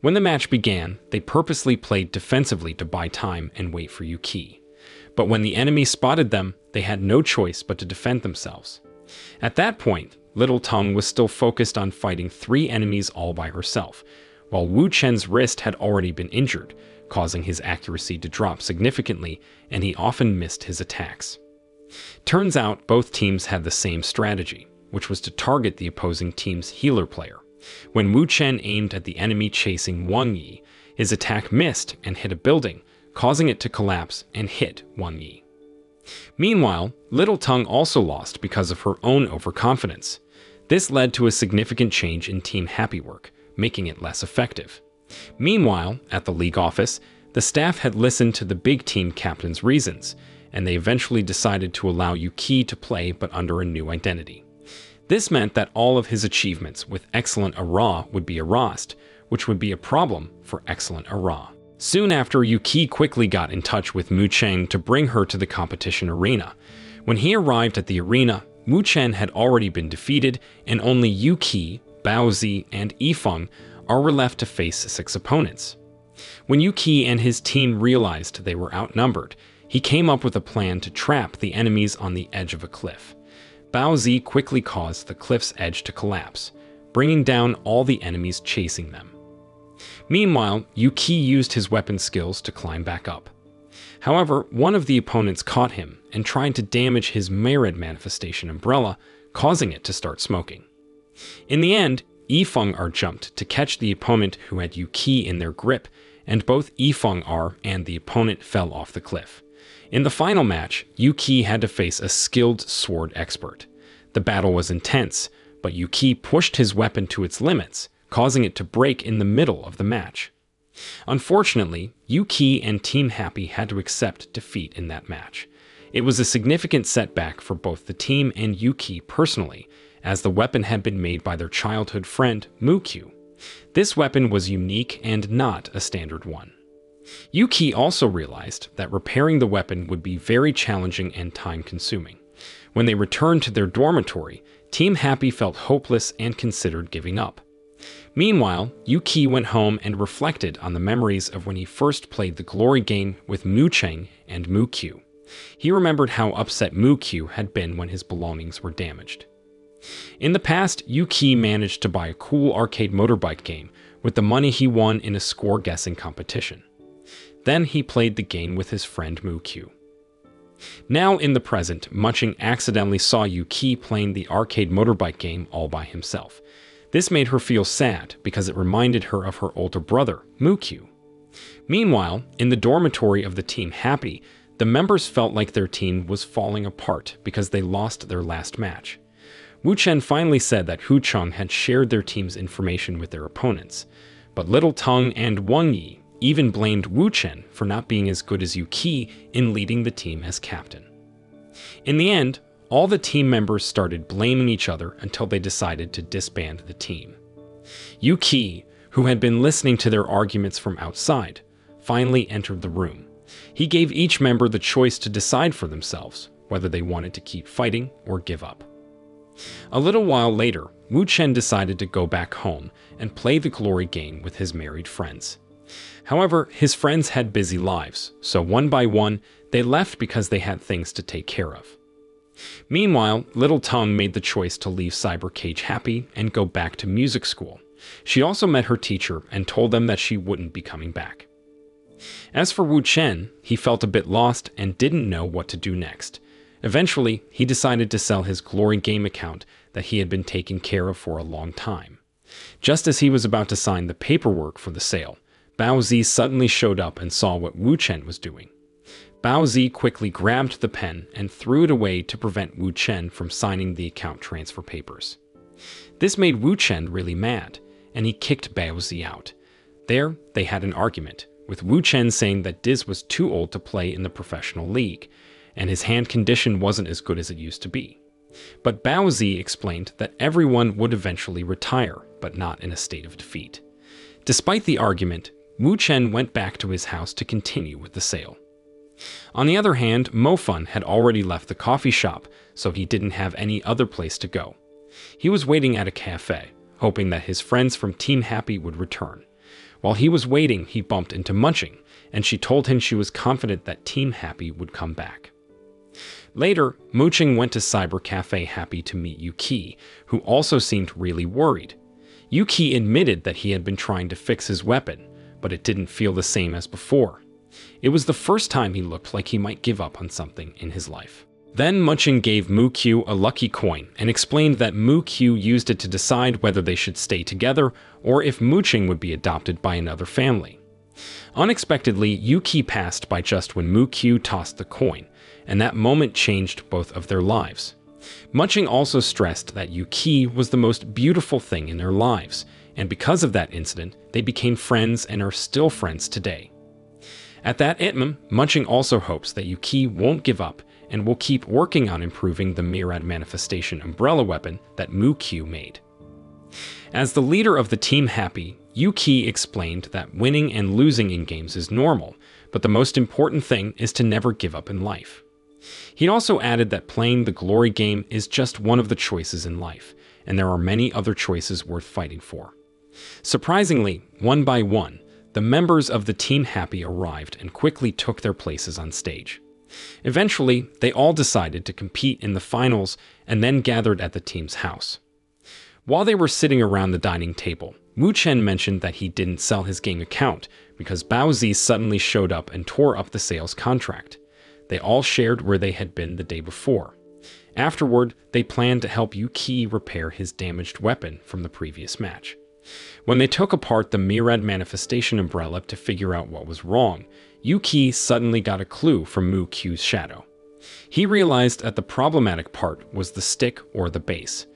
When the match began, they purposely played defensively to buy time and wait for Yu Qi. But when the enemy spotted them, they had no choice but to defend themselves. At that point, Little Tongue was still focused on fighting three enemies all by herself, while Wu Chen's wrist had already been injured, causing his accuracy to drop significantly, and he often missed his attacks. Turns out both teams had the same strategy, which was to target the opposing team's healer player. When Wu Chen aimed at the enemy chasing Wang Yi, his attack missed and hit a building, causing it to collapse and hit Wang Yi. Meanwhile, Little Tongue also lost because of her own overconfidence. This led to a significant change in Team Happy work, making it less effective. Meanwhile, at the league office, the staff had listened to the big team captain's reasons, and they eventually decided to allow Yu Qi to play but under a new identity. This meant that all of his achievements with Excellent Era would be erased, which would be a problem for Excellent Era. Soon after, Yu Qi quickly got in touch with Mu Cheng to bring her to the competition arena. When he arrived at the arena, Mu Chen had already been defeated, and only Yu Qi, Baozi, and Yifeng were left to face six opponents. When Yu Qi and his team realized they were outnumbered, he came up with a plan to trap the enemies on the edge of a cliff. Baozi quickly caused the cliff's edge to collapse, bringing down all the enemies chasing them. Meanwhile, Yu Qi used his weapon skills to climb back up. However, one of the opponents caught him and tried to damage his Myriad manifestation umbrella, causing it to start smoking. In the end, Yifeng'er jumped to catch the opponent who had Yu Qi in their grip, and both Yifeng'er and the opponent fell off the cliff. In the final match, Yu Qi had to face a skilled sword expert. The battle was intense, but Yu Qi pushed his weapon to its limits, causing it to break in the middle of the match. Unfortunately, Yu Qi and Team Happy had to accept defeat in that match. It was a significant setback for both the team and Yu Qi personally, as the weapon had been made by their childhood friend, Muqiu. This weapon was unique and not a standard one. Yu Qi also realized that repairing the weapon would be very challenging and time-consuming. When they returned to their dormitory, Team Happy felt hopeless and considered giving up. Meanwhile, Yu Qi went home and reflected on the memories of when he first played the Glory game with Mu Cheng and Mu Muqiu. He remembered how upset Mu Muqiu had been when his belongings were damaged. In the past, Yu Qi managed to buy a cool arcade motorbike game with the money he won in a score guessing competition. Then he played the game with his friend Muqiu. Now in the present, Mucheng accidentally saw Yu Qi playing the arcade motorbike game all by himself, this made her feel sad because it reminded her of her older brother, Muqiu. Meanwhile, in the dormitory of the Team Happy, the members felt like their team was falling apart because they lost their last match. Wu Chen finally said that Hu Cheng had shared their team's information with their opponents, but Little Tongue and Wang Yi even blamed Wu Chen for not being as good as Yu Qi in leading the team as captain. In the end, all the team members started blaming each other until they decided to disband the team. Yu Qi, who had been listening to their arguments from outside, finally entered the room. He gave each member the choice to decide for themselves whether they wanted to keep fighting or give up. A little while later, Wu Chen decided to go back home and play the glory game with his married friends. However, his friends had busy lives, so one by one, they left because they had things to take care of. Meanwhile, Little Tongue made the choice to leave Cyber Cafe happy and go back to music school. She also met her teacher and told them that she wouldn't be coming back. As for Wu Chen, he felt a bit lost and didn't know what to do next. Eventually, he decided to sell his Glory Game account that he had been taking care of for a long time. Just as he was about to sign the paperwork for the sale, Bao Zi suddenly showed up and saw what Wu Chen was doing. Bao Zi quickly grabbed the pen and threw it away to prevent Wu Chen from signing the account transfer papers. This made Wu Chen really mad, and he kicked Bao Zi out. There, they had an argument, with Wu Chen saying that Diz was too old to play in the professional league, and his hand condition wasn't as good as it used to be. But Bao Zi explained that everyone would eventually retire, but not in a state of defeat. Despite the argument, Wu Chen went back to his house to continue with the sale. On the other hand, Mofun had already left the coffee shop, so he didn't have any other place to go. He was waiting at a cafe, hoping that his friends from Team Happy would return. While he was waiting, he bumped into Mucheng, and she told him she was confident that Team Happy would come back. Later, Mucheng went to Cyber Cafe Happy to meet Yu Qi, who also seemed really worried. Yu Qi admitted that he had been trying to fix his weapon, but it didn't feel the same as before. It was the first time he looked like he might give up on something in his life. Then Mucheng gave Mu a lucky coin and explained that Mu used it to decide whether they should stay together or if Mucheng would be adopted by another family. Unexpectedly, Yu Qi passed by just when Mu tossed the coin, and that moment changed both of their lives. Mucheng also stressed that Yu Qi was the most beautiful thing in their lives, and because of that incident, they became friends and are still friends today. At that Itmum, Mucheng also hopes that Yu Qi won't give up and will keep working on improving the Myriad Manifestation umbrella weapon that Mu Q made. As the leader of the Team Happy, Yu Qi explained that winning and losing in games is normal, but the most important thing is to never give up in life. He also added that playing the glory game is just one of the choices in life, and there are many other choices worth fighting for. Surprisingly, one by one, the members of the Team Happy arrived and quickly took their places on stage. Eventually, they all decided to compete in the finals and then gathered at the team's house. While they were sitting around the dining table, Mu Chen mentioned that he didn't sell his game account because Bao Zi suddenly showed up and tore up the sales contract. They all shared where they had been the day before. Afterward, they planned to help Yu Qi repair his damaged weapon from the previous match. When they took apart the Myriad Manifestation umbrella to figure out what was wrong, Yu Qi suddenly got a clue from Mu Q's shadow. He realized that the problematic part was the stick or the base.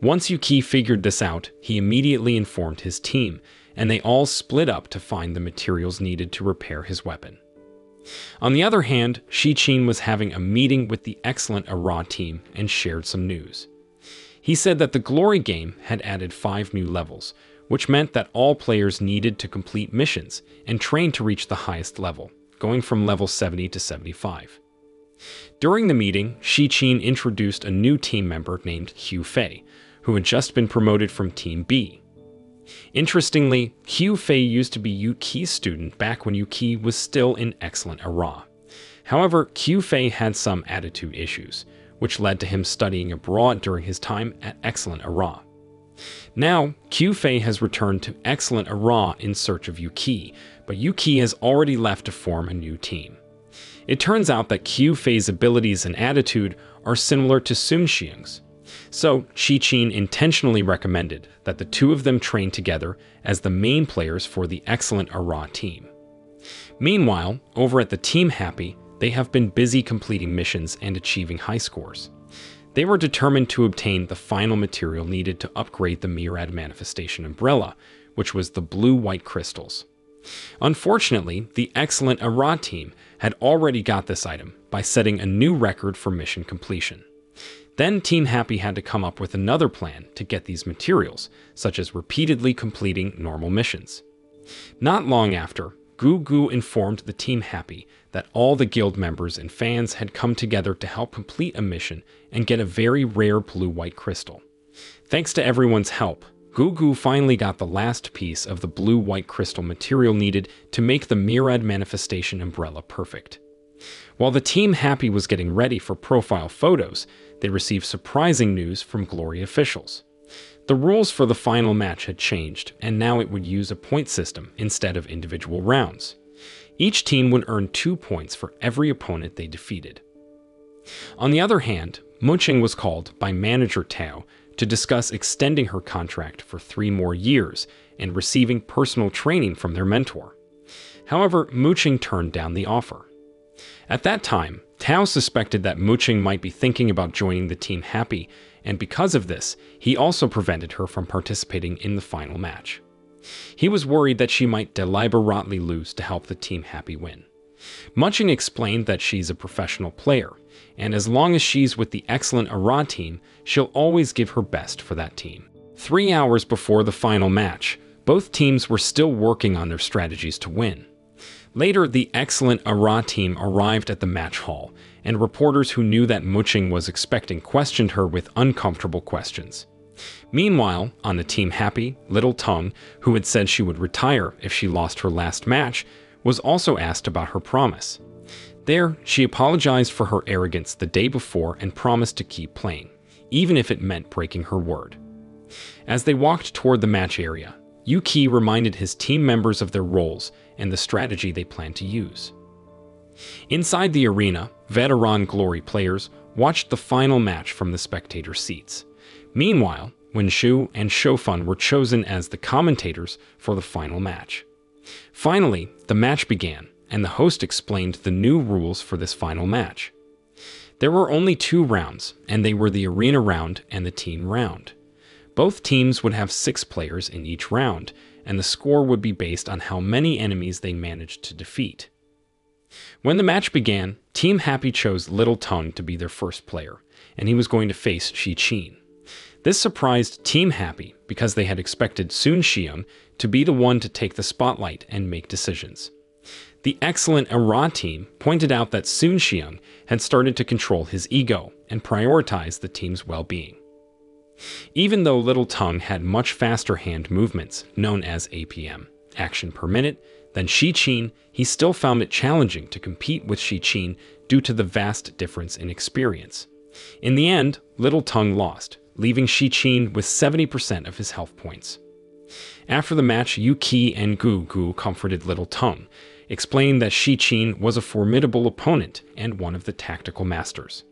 Once Yu Qi figured this out, he immediately informed his team, and they all split up to find the materials needed to repair his weapon. On the other hand, Shi Qin was having a meeting with the excellent Era team and shared some news. He said that the Glory game had added five new levels, which meant that all players needed to complete missions and train to reach the highest level, going from level 70 to 75. During the meeting, Shi Qin introduced a new team member named Qiu Fei, who had just been promoted from Team B. Interestingly, Qiu Fei used to be Yu Qi's student back when Yu Qi was still in excellent Era. However, Qiu Fei had some attitude issues, which led to him studying abroad during his time at excellent Era. Now, Qiu Fei has returned to excellent Era in search of Yu Qi, but Yu Qi has already left to form a new team. It turns out that Qiu Fei's abilities and attitude are similar to Sun Xiang's, so Shi Qin intentionally recommended that the two of them train together as the main players for the excellent Era team. Meanwhile, over at the Team Happy, they have been busy completing missions and achieving high scores. They were determined to obtain the final material needed to upgrade the Myriad Manifestation umbrella, which was the blue-white crystals. Unfortunately, the excellent Era team had already got this item by setting a new record for mission completion. Then Team Happy had to come up with another plan to get these materials, such as repeatedly completing normal missions. Not long after, Gu Gu informed the Team Happy that all the guild members and fans had come together to help complete a mission and get a very rare blue-white crystal. Thanks to everyone's help, Gu Gu finally got the last piece of the blue-white crystal material needed to make the Myriad Manifestation umbrella perfect. While the Team Happy was getting ready for profile photos, they received surprising news from Glory officials. The rules for the final match had changed, and now it would use a point system instead of individual rounds. Each team would earn two points for every opponent they defeated. On the other hand, Muqing was called by manager Tao to discuss extending her contract for three more years and receiving personal training from their mentor. However, Muqing turned down the offer. At that time, Tao suspected that Muqing might be thinking about joining the Team Happy and because of this, he also prevented her from participating in the final match. He was worried that she might deliberately lose to help the Team Happy win. Muqing explained that she's a professional player, and as long as she's with the excellent Era team, she'll always give her best for that team. Three hours before the final match, both teams were still working on their strategies to win. Later, the excellent Era team arrived at the match hall, and reporters who knew that Muqing was expecting questioned her with uncomfortable questions. Meanwhile, on the Team Happy, Little Tongue, who had said she would retire if she lost her last match, was also asked about her promise. There, she apologized for her arrogance the day before and promised to keep playing, even if it meant breaking her word. As they walked toward the match area, Yu Qi reminded his team members of their roles and the strategy they plan to use. Inside the arena, veteran Glory players watched the final match from the spectator seats. Meanwhile, Wen Shu and Shofun were chosen as the commentators for the final match. Finally, the match began, and the host explained the new rules for this final match. There were only two rounds, and they were the arena round and the team round. Both teams would have six players in each round, and the score would be based on how many enemies they managed to defeat. When the match began, Team Happy chose Little Tongue to be their first player, and he was going to face Shi Qin. This surprised Team Happy because they had expected Sun Xiang to be the one to take the spotlight and make decisions. The excellent Era team pointed out that Sun Xiang had started to control his ego and prioritize the team's well-being. Even though Little Tongue had much faster hand movements, known as APM, action per minute, than Shi Qin, he still found it challenging to compete with Shi Qin due to the vast difference in experience. In the end, Little Tongue lost, leaving Shi Qin with 70% of his health points. After the match, Yu Qi and Gu Gu comforted Little Tongue, explaining that Shi Qin was a formidable opponent and one of the tactical masters.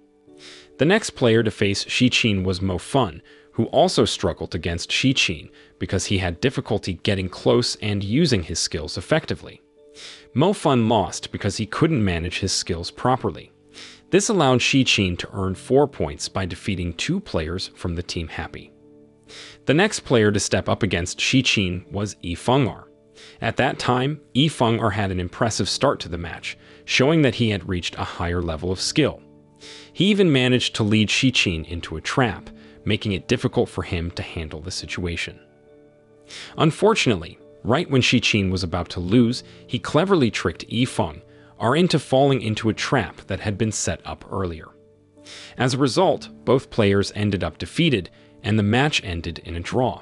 The next player to face Shi Qin was Mo Fun, who also struggled against Shi Qin because he had difficulty getting close and using his skills effectively. Mo Fun lost because he couldn't manage his skills properly. This allowed Shi Qin to earn 4 points by defeating two players from the Team Happy. The next player to step up against Shi Qin was Yi Feng'er. At that time, Yi Feng'er had an impressive start to the match, showing that he had reached a higher level of skill. He even managed to lead Shi Qin into a trap, making it difficult for him to handle the situation. Unfortunately, right when Shi Qin was about to lose, he cleverly tricked Yi Feng, are into falling into a trap that had been set up earlier. As a result, both players ended up defeated, and the match ended in a draw.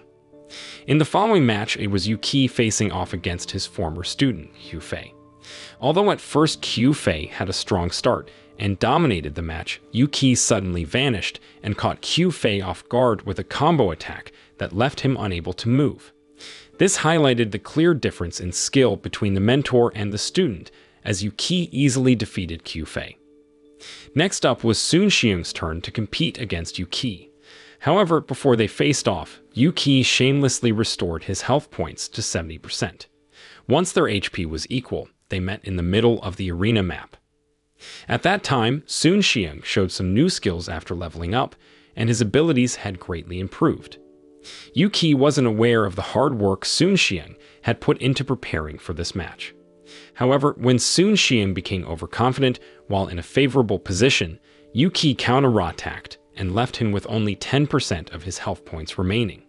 In the following match, it was Yu Qi facing off against his former student, Qiu Fei. Although at first Qiu Fei had a strong start and dominated the match, Yu Qi suddenly vanished and caught Qiu Fei off guard with a combo attack that left him unable to move. This highlighted the clear difference in skill between the mentor and the student, as Yu Qi easily defeated Qiu Fei. Next up was Sun Xiang's turn to compete against Yu Qi. However, before they faced off, Yu Qi shamelessly restored his health points to 70%. Once their HP was equal, they met in the middle of the arena map. At that time, Sun Xiang showed some new skills after leveling up, and his abilities had greatly improved. Yu Qi wasn't aware of the hard work Sun Xiang had put into preparing for this match. However, when Sun Xiang became overconfident while in a favorable position, Yu Qi counter-attacked and left him with only 10% of his health points remaining.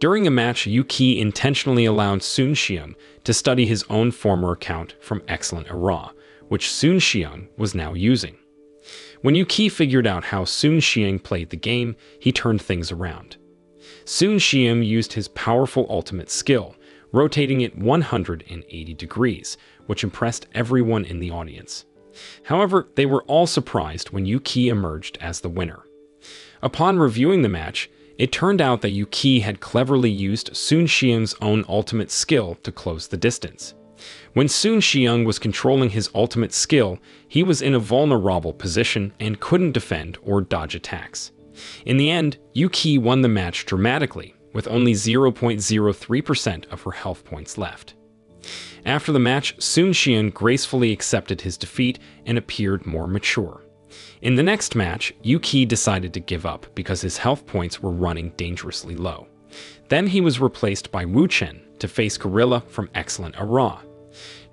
During a match, Yu Qi intentionally allowed Sun Xiang to study his own former account from Excellent Era, which Sun Xiang was now using. When Yu Qi figured out how Sun Xiang played the game, he turned things around. Sun Xiang used his powerful ultimate skill, rotating it 180 degrees, which impressed everyone in the audience. However, they were all surprised when Yu Qi emerged as the winner. Upon reviewing the match, it turned out that Yu Qi had cleverly used Sun Xiang's own ultimate skill to close the distance. When Sun Xiang was controlling his ultimate skill, he was in a vulnerable position and couldn't defend or dodge attacks. In the end, Yu Qi won the match dramatically, with only 0.03% of her health points left. After the match, Sun Xiang gracefully accepted his defeat and appeared more mature. In the next match, Yu Qi decided to give up because his health points were running dangerously low. Then he was replaced by Wu Chen to face Gorilla from Excellent Era.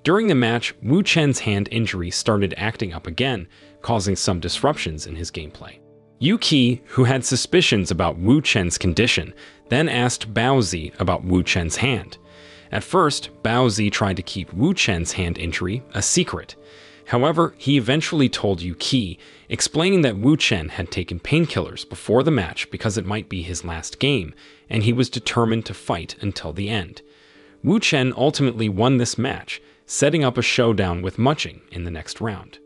During the match, Wu Chen's hand injury started acting up again, causing some disruptions in his gameplay. Yu Qi, who had suspicions about Wu Chen's condition, then asked Bao Zi about Wu Chen's hand. At first, Bao Zi tried to keep Wu Chen's hand injury a secret. However, he eventually told Yu Qi, explaining that Wu Chen had taken painkillers before the match because it might be his last game, and he was determined to fight until the end. Wu Chen ultimately won this match, setting up a showdown with Mucheng in the next round.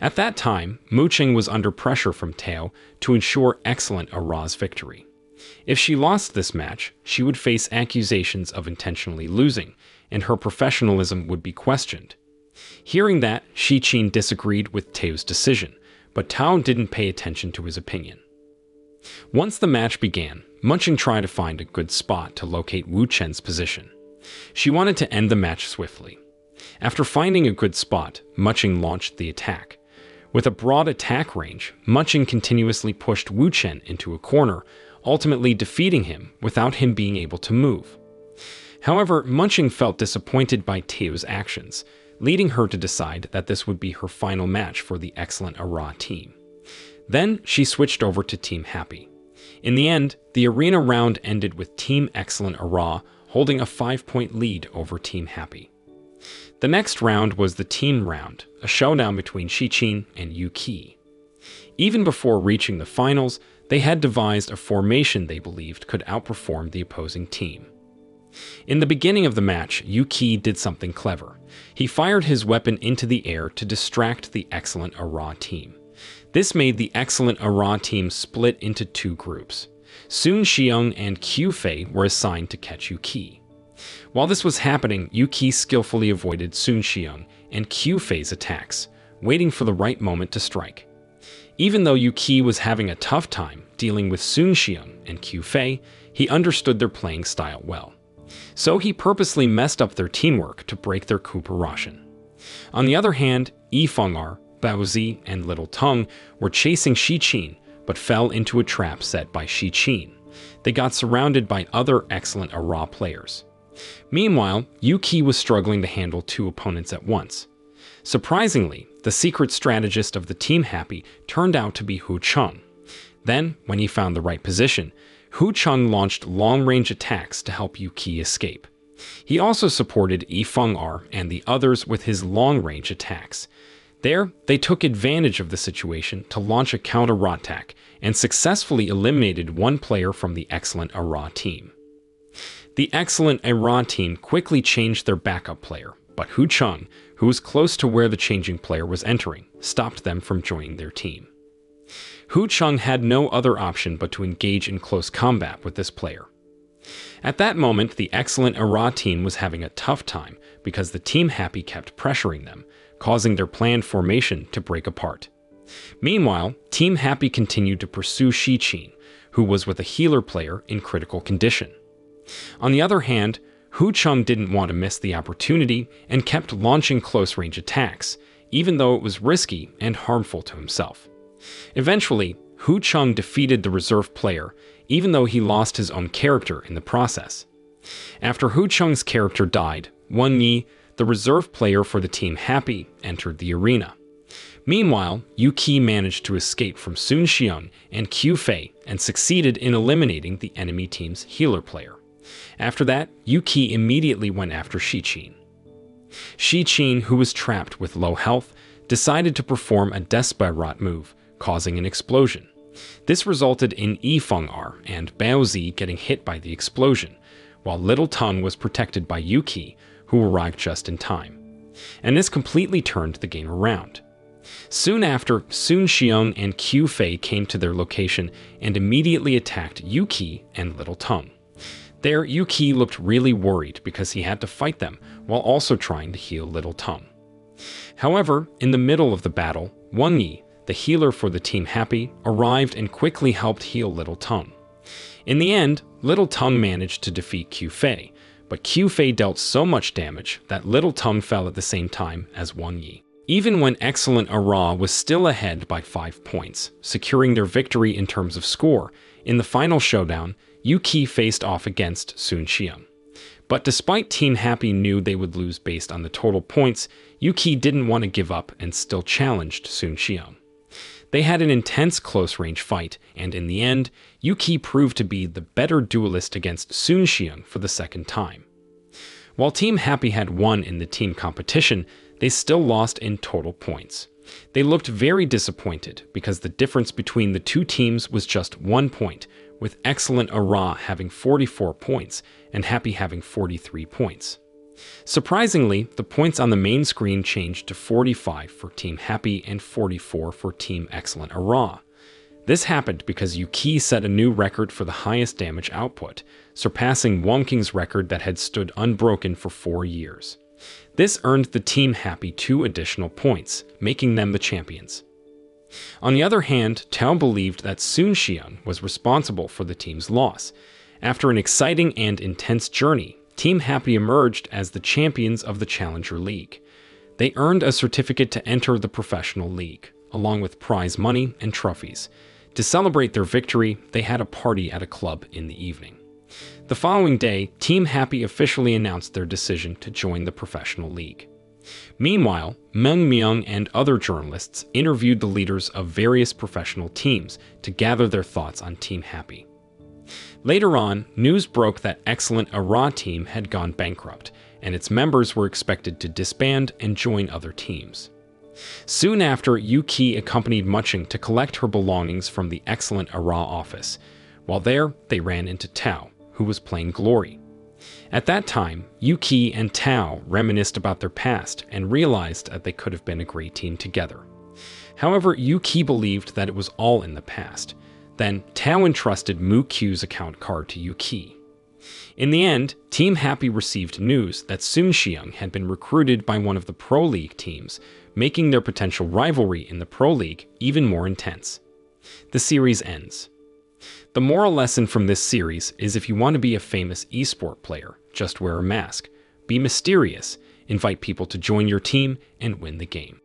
At that time, Mucheng was under pressure from Tao to ensure excellent Era's victory. If she lost this match, she would face accusations of intentionally losing, and her professionalism would be questioned. Hearing that, Shi Qin disagreed with Tao's decision, but Tao didn't pay attention to his opinion. Once the match began, Mucheng tried to find a good spot to locate Wu Chen's position. She wanted to end the match swiftly. After finding a good spot, Mucheng launched the attack. With a broad attack range, Mucheng continuously pushed Wu Chen into a corner, ultimately defeating him without him being able to move. However, Mucheng felt disappointed by Tao's actions, leading her to decide that this would be her final match for the excellent Era team. Then she switched over to Team Happy. In the end, the arena round ended with Team Excellent Era holding a five point lead over Team Happy. The next round was the team round, a showdown between Shi Qin and Yu Qi. Even before reaching the finals, they had devised a formation they believed could outperform the opposing team. In the beginning of the match, Yu Qi did something clever. He fired his weapon into the air to distract the excellent Era team. This made the excellent Era team split into two groups. Sun Xiang and Qiu Fei were assigned to catch Yuki. While this was happening, Yuki skillfully avoided Sun Xiang and Qiu Fei's attacks, waiting for the right moment to strike. Even though Yuki was having a tough time dealing with Sun Xiang and Qiu Fei, he understood their playing style well. So he purposely messed up their teamwork to break their cooperation. On the other hand, Yi Feng'er Baozi, and Little Tongue were chasing Shi Qin, but fell into a trap set by Shi Qin. They got surrounded by other excellent Era players. Meanwhile, Yuki was struggling to handle two opponents at once. Surprisingly, the secret strategist of the Team Happy turned out to be Hu Cheng. Then, when he found the right position, Hu Cheng launched long-range attacks to help Yuki escape. He also supported Yi Feng'er and the others with his long-range attacks, there, they took advantage of the situation to launch a counter attack and successfully eliminated one player from the excellent Era team. The excellent Era team quickly changed their backup player, but Hu Cheng, who was close to where the changing player was entering, stopped them from joining their team. Hu Cheng had no other option but to engage in close combat with this player. At that moment, the excellent Ara team was having a tough time because the Team Happy kept pressuring them, causing their planned formation to break apart. Meanwhile, Team Happy continued to pursue Shi Qin, who was with a healer player in critical condition. On the other hand, Hu Cheng didn't want to miss the opportunity and kept launching close-range attacks, even though it was risky and harmful to himself. Eventually, Hu Cheng defeated the reserve player, even though he lost his own character in the process. After Hu Cheng's character died, Wang Yi the reserve player for the team Happy entered the arena. Meanwhile, Yuki managed to escape from Sun Xiang and Qiu Fei and succeeded in eliminating the enemy team's healer player. After that, Yuki immediately went after Shi Qin. Shichin, who was trapped with low health, decided to perform a Desperate move, causing an explosion. This resulted in Yi Feng'er and Baozi getting hit by the explosion, while Little Tongue was protected by Yuki, who arrived just in time. And this completely turned the game around. Soon after, Sun Xiang and Qiu Fei came to their location and immediately attacked Yuki and Little Tongue. There, Yuki looked really worried because he had to fight them while also trying to heal Little Tongue. However, in the middle of the battle, Wang Yi, the healer for the Team Happy, arrived and quickly helped heal Little Tongue. In the end, Little Tongue managed to defeat Qiu Fei, but Qiu Fei dealt so much damage that Little Tongue fell at the same time as Wang Yi. Even when excellent Era was still ahead by 5 points, securing their victory in terms of score, in the final showdown, Yuki faced off against Sun Xiang. But despite Team Happy knew they would lose based on the total points, Yuki didn't want to give up and still challenged Sun Xiang. They had an intense close-range fight, and in the end, Yuki proved to be the better duelist against Sun Xiang for the second time. While Team Happy had won in the team competition, they still lost in total points. They looked very disappointed because the difference between the two teams was just one point, with excellent Era having 44 points and Happy having 43 points. Surprisingly, the points on the main screen changed to 45 for Team Happy and 44 for Team Excellent Era. This happened because Yuki set a new record for the highest damage output, surpassing Wangqing's record that had stood unbroken for four years. This earned the team Happy two additional points, making them the champions. On the other hand, Tao believed that Sun Xiang was responsible for the team's loss. After an exciting and intense journey, Team Happy emerged as the champions of the Challenger League. They earned a certificate to enter the professional league, along with prize money and trophies. To celebrate their victory, they had a party at a club in the evening. The following day, Team Happy officially announced their decision to join the professional league. Meanwhile, Meng Myung and other journalists interviewed the leaders of various professional teams to gather their thoughts on Team Happy. Later on, news broke that Excellent Era team had gone bankrupt, and its members were expected to disband and join other teams. Soon after, Yuki accompanied Mucheng to collect her belongings from the Excellent Era office. While there, they ran into Tao, who was playing Glory. At that time, Yuki and Tao reminisced about their past and realized that they could have been a great team together. However, Yuki believed that it was all in the past. Then, Tao entrusted Muqiu's account card to Yuki. In the end, Team Happy received news that Sun Xiang had been recruited by one of the Pro League teams, making their potential rivalry in the Pro League even more intense. The series ends. The moral lesson from this series is if you want to be a famous esport player, just wear a mask, be mysterious, invite people to join your team, and win the game.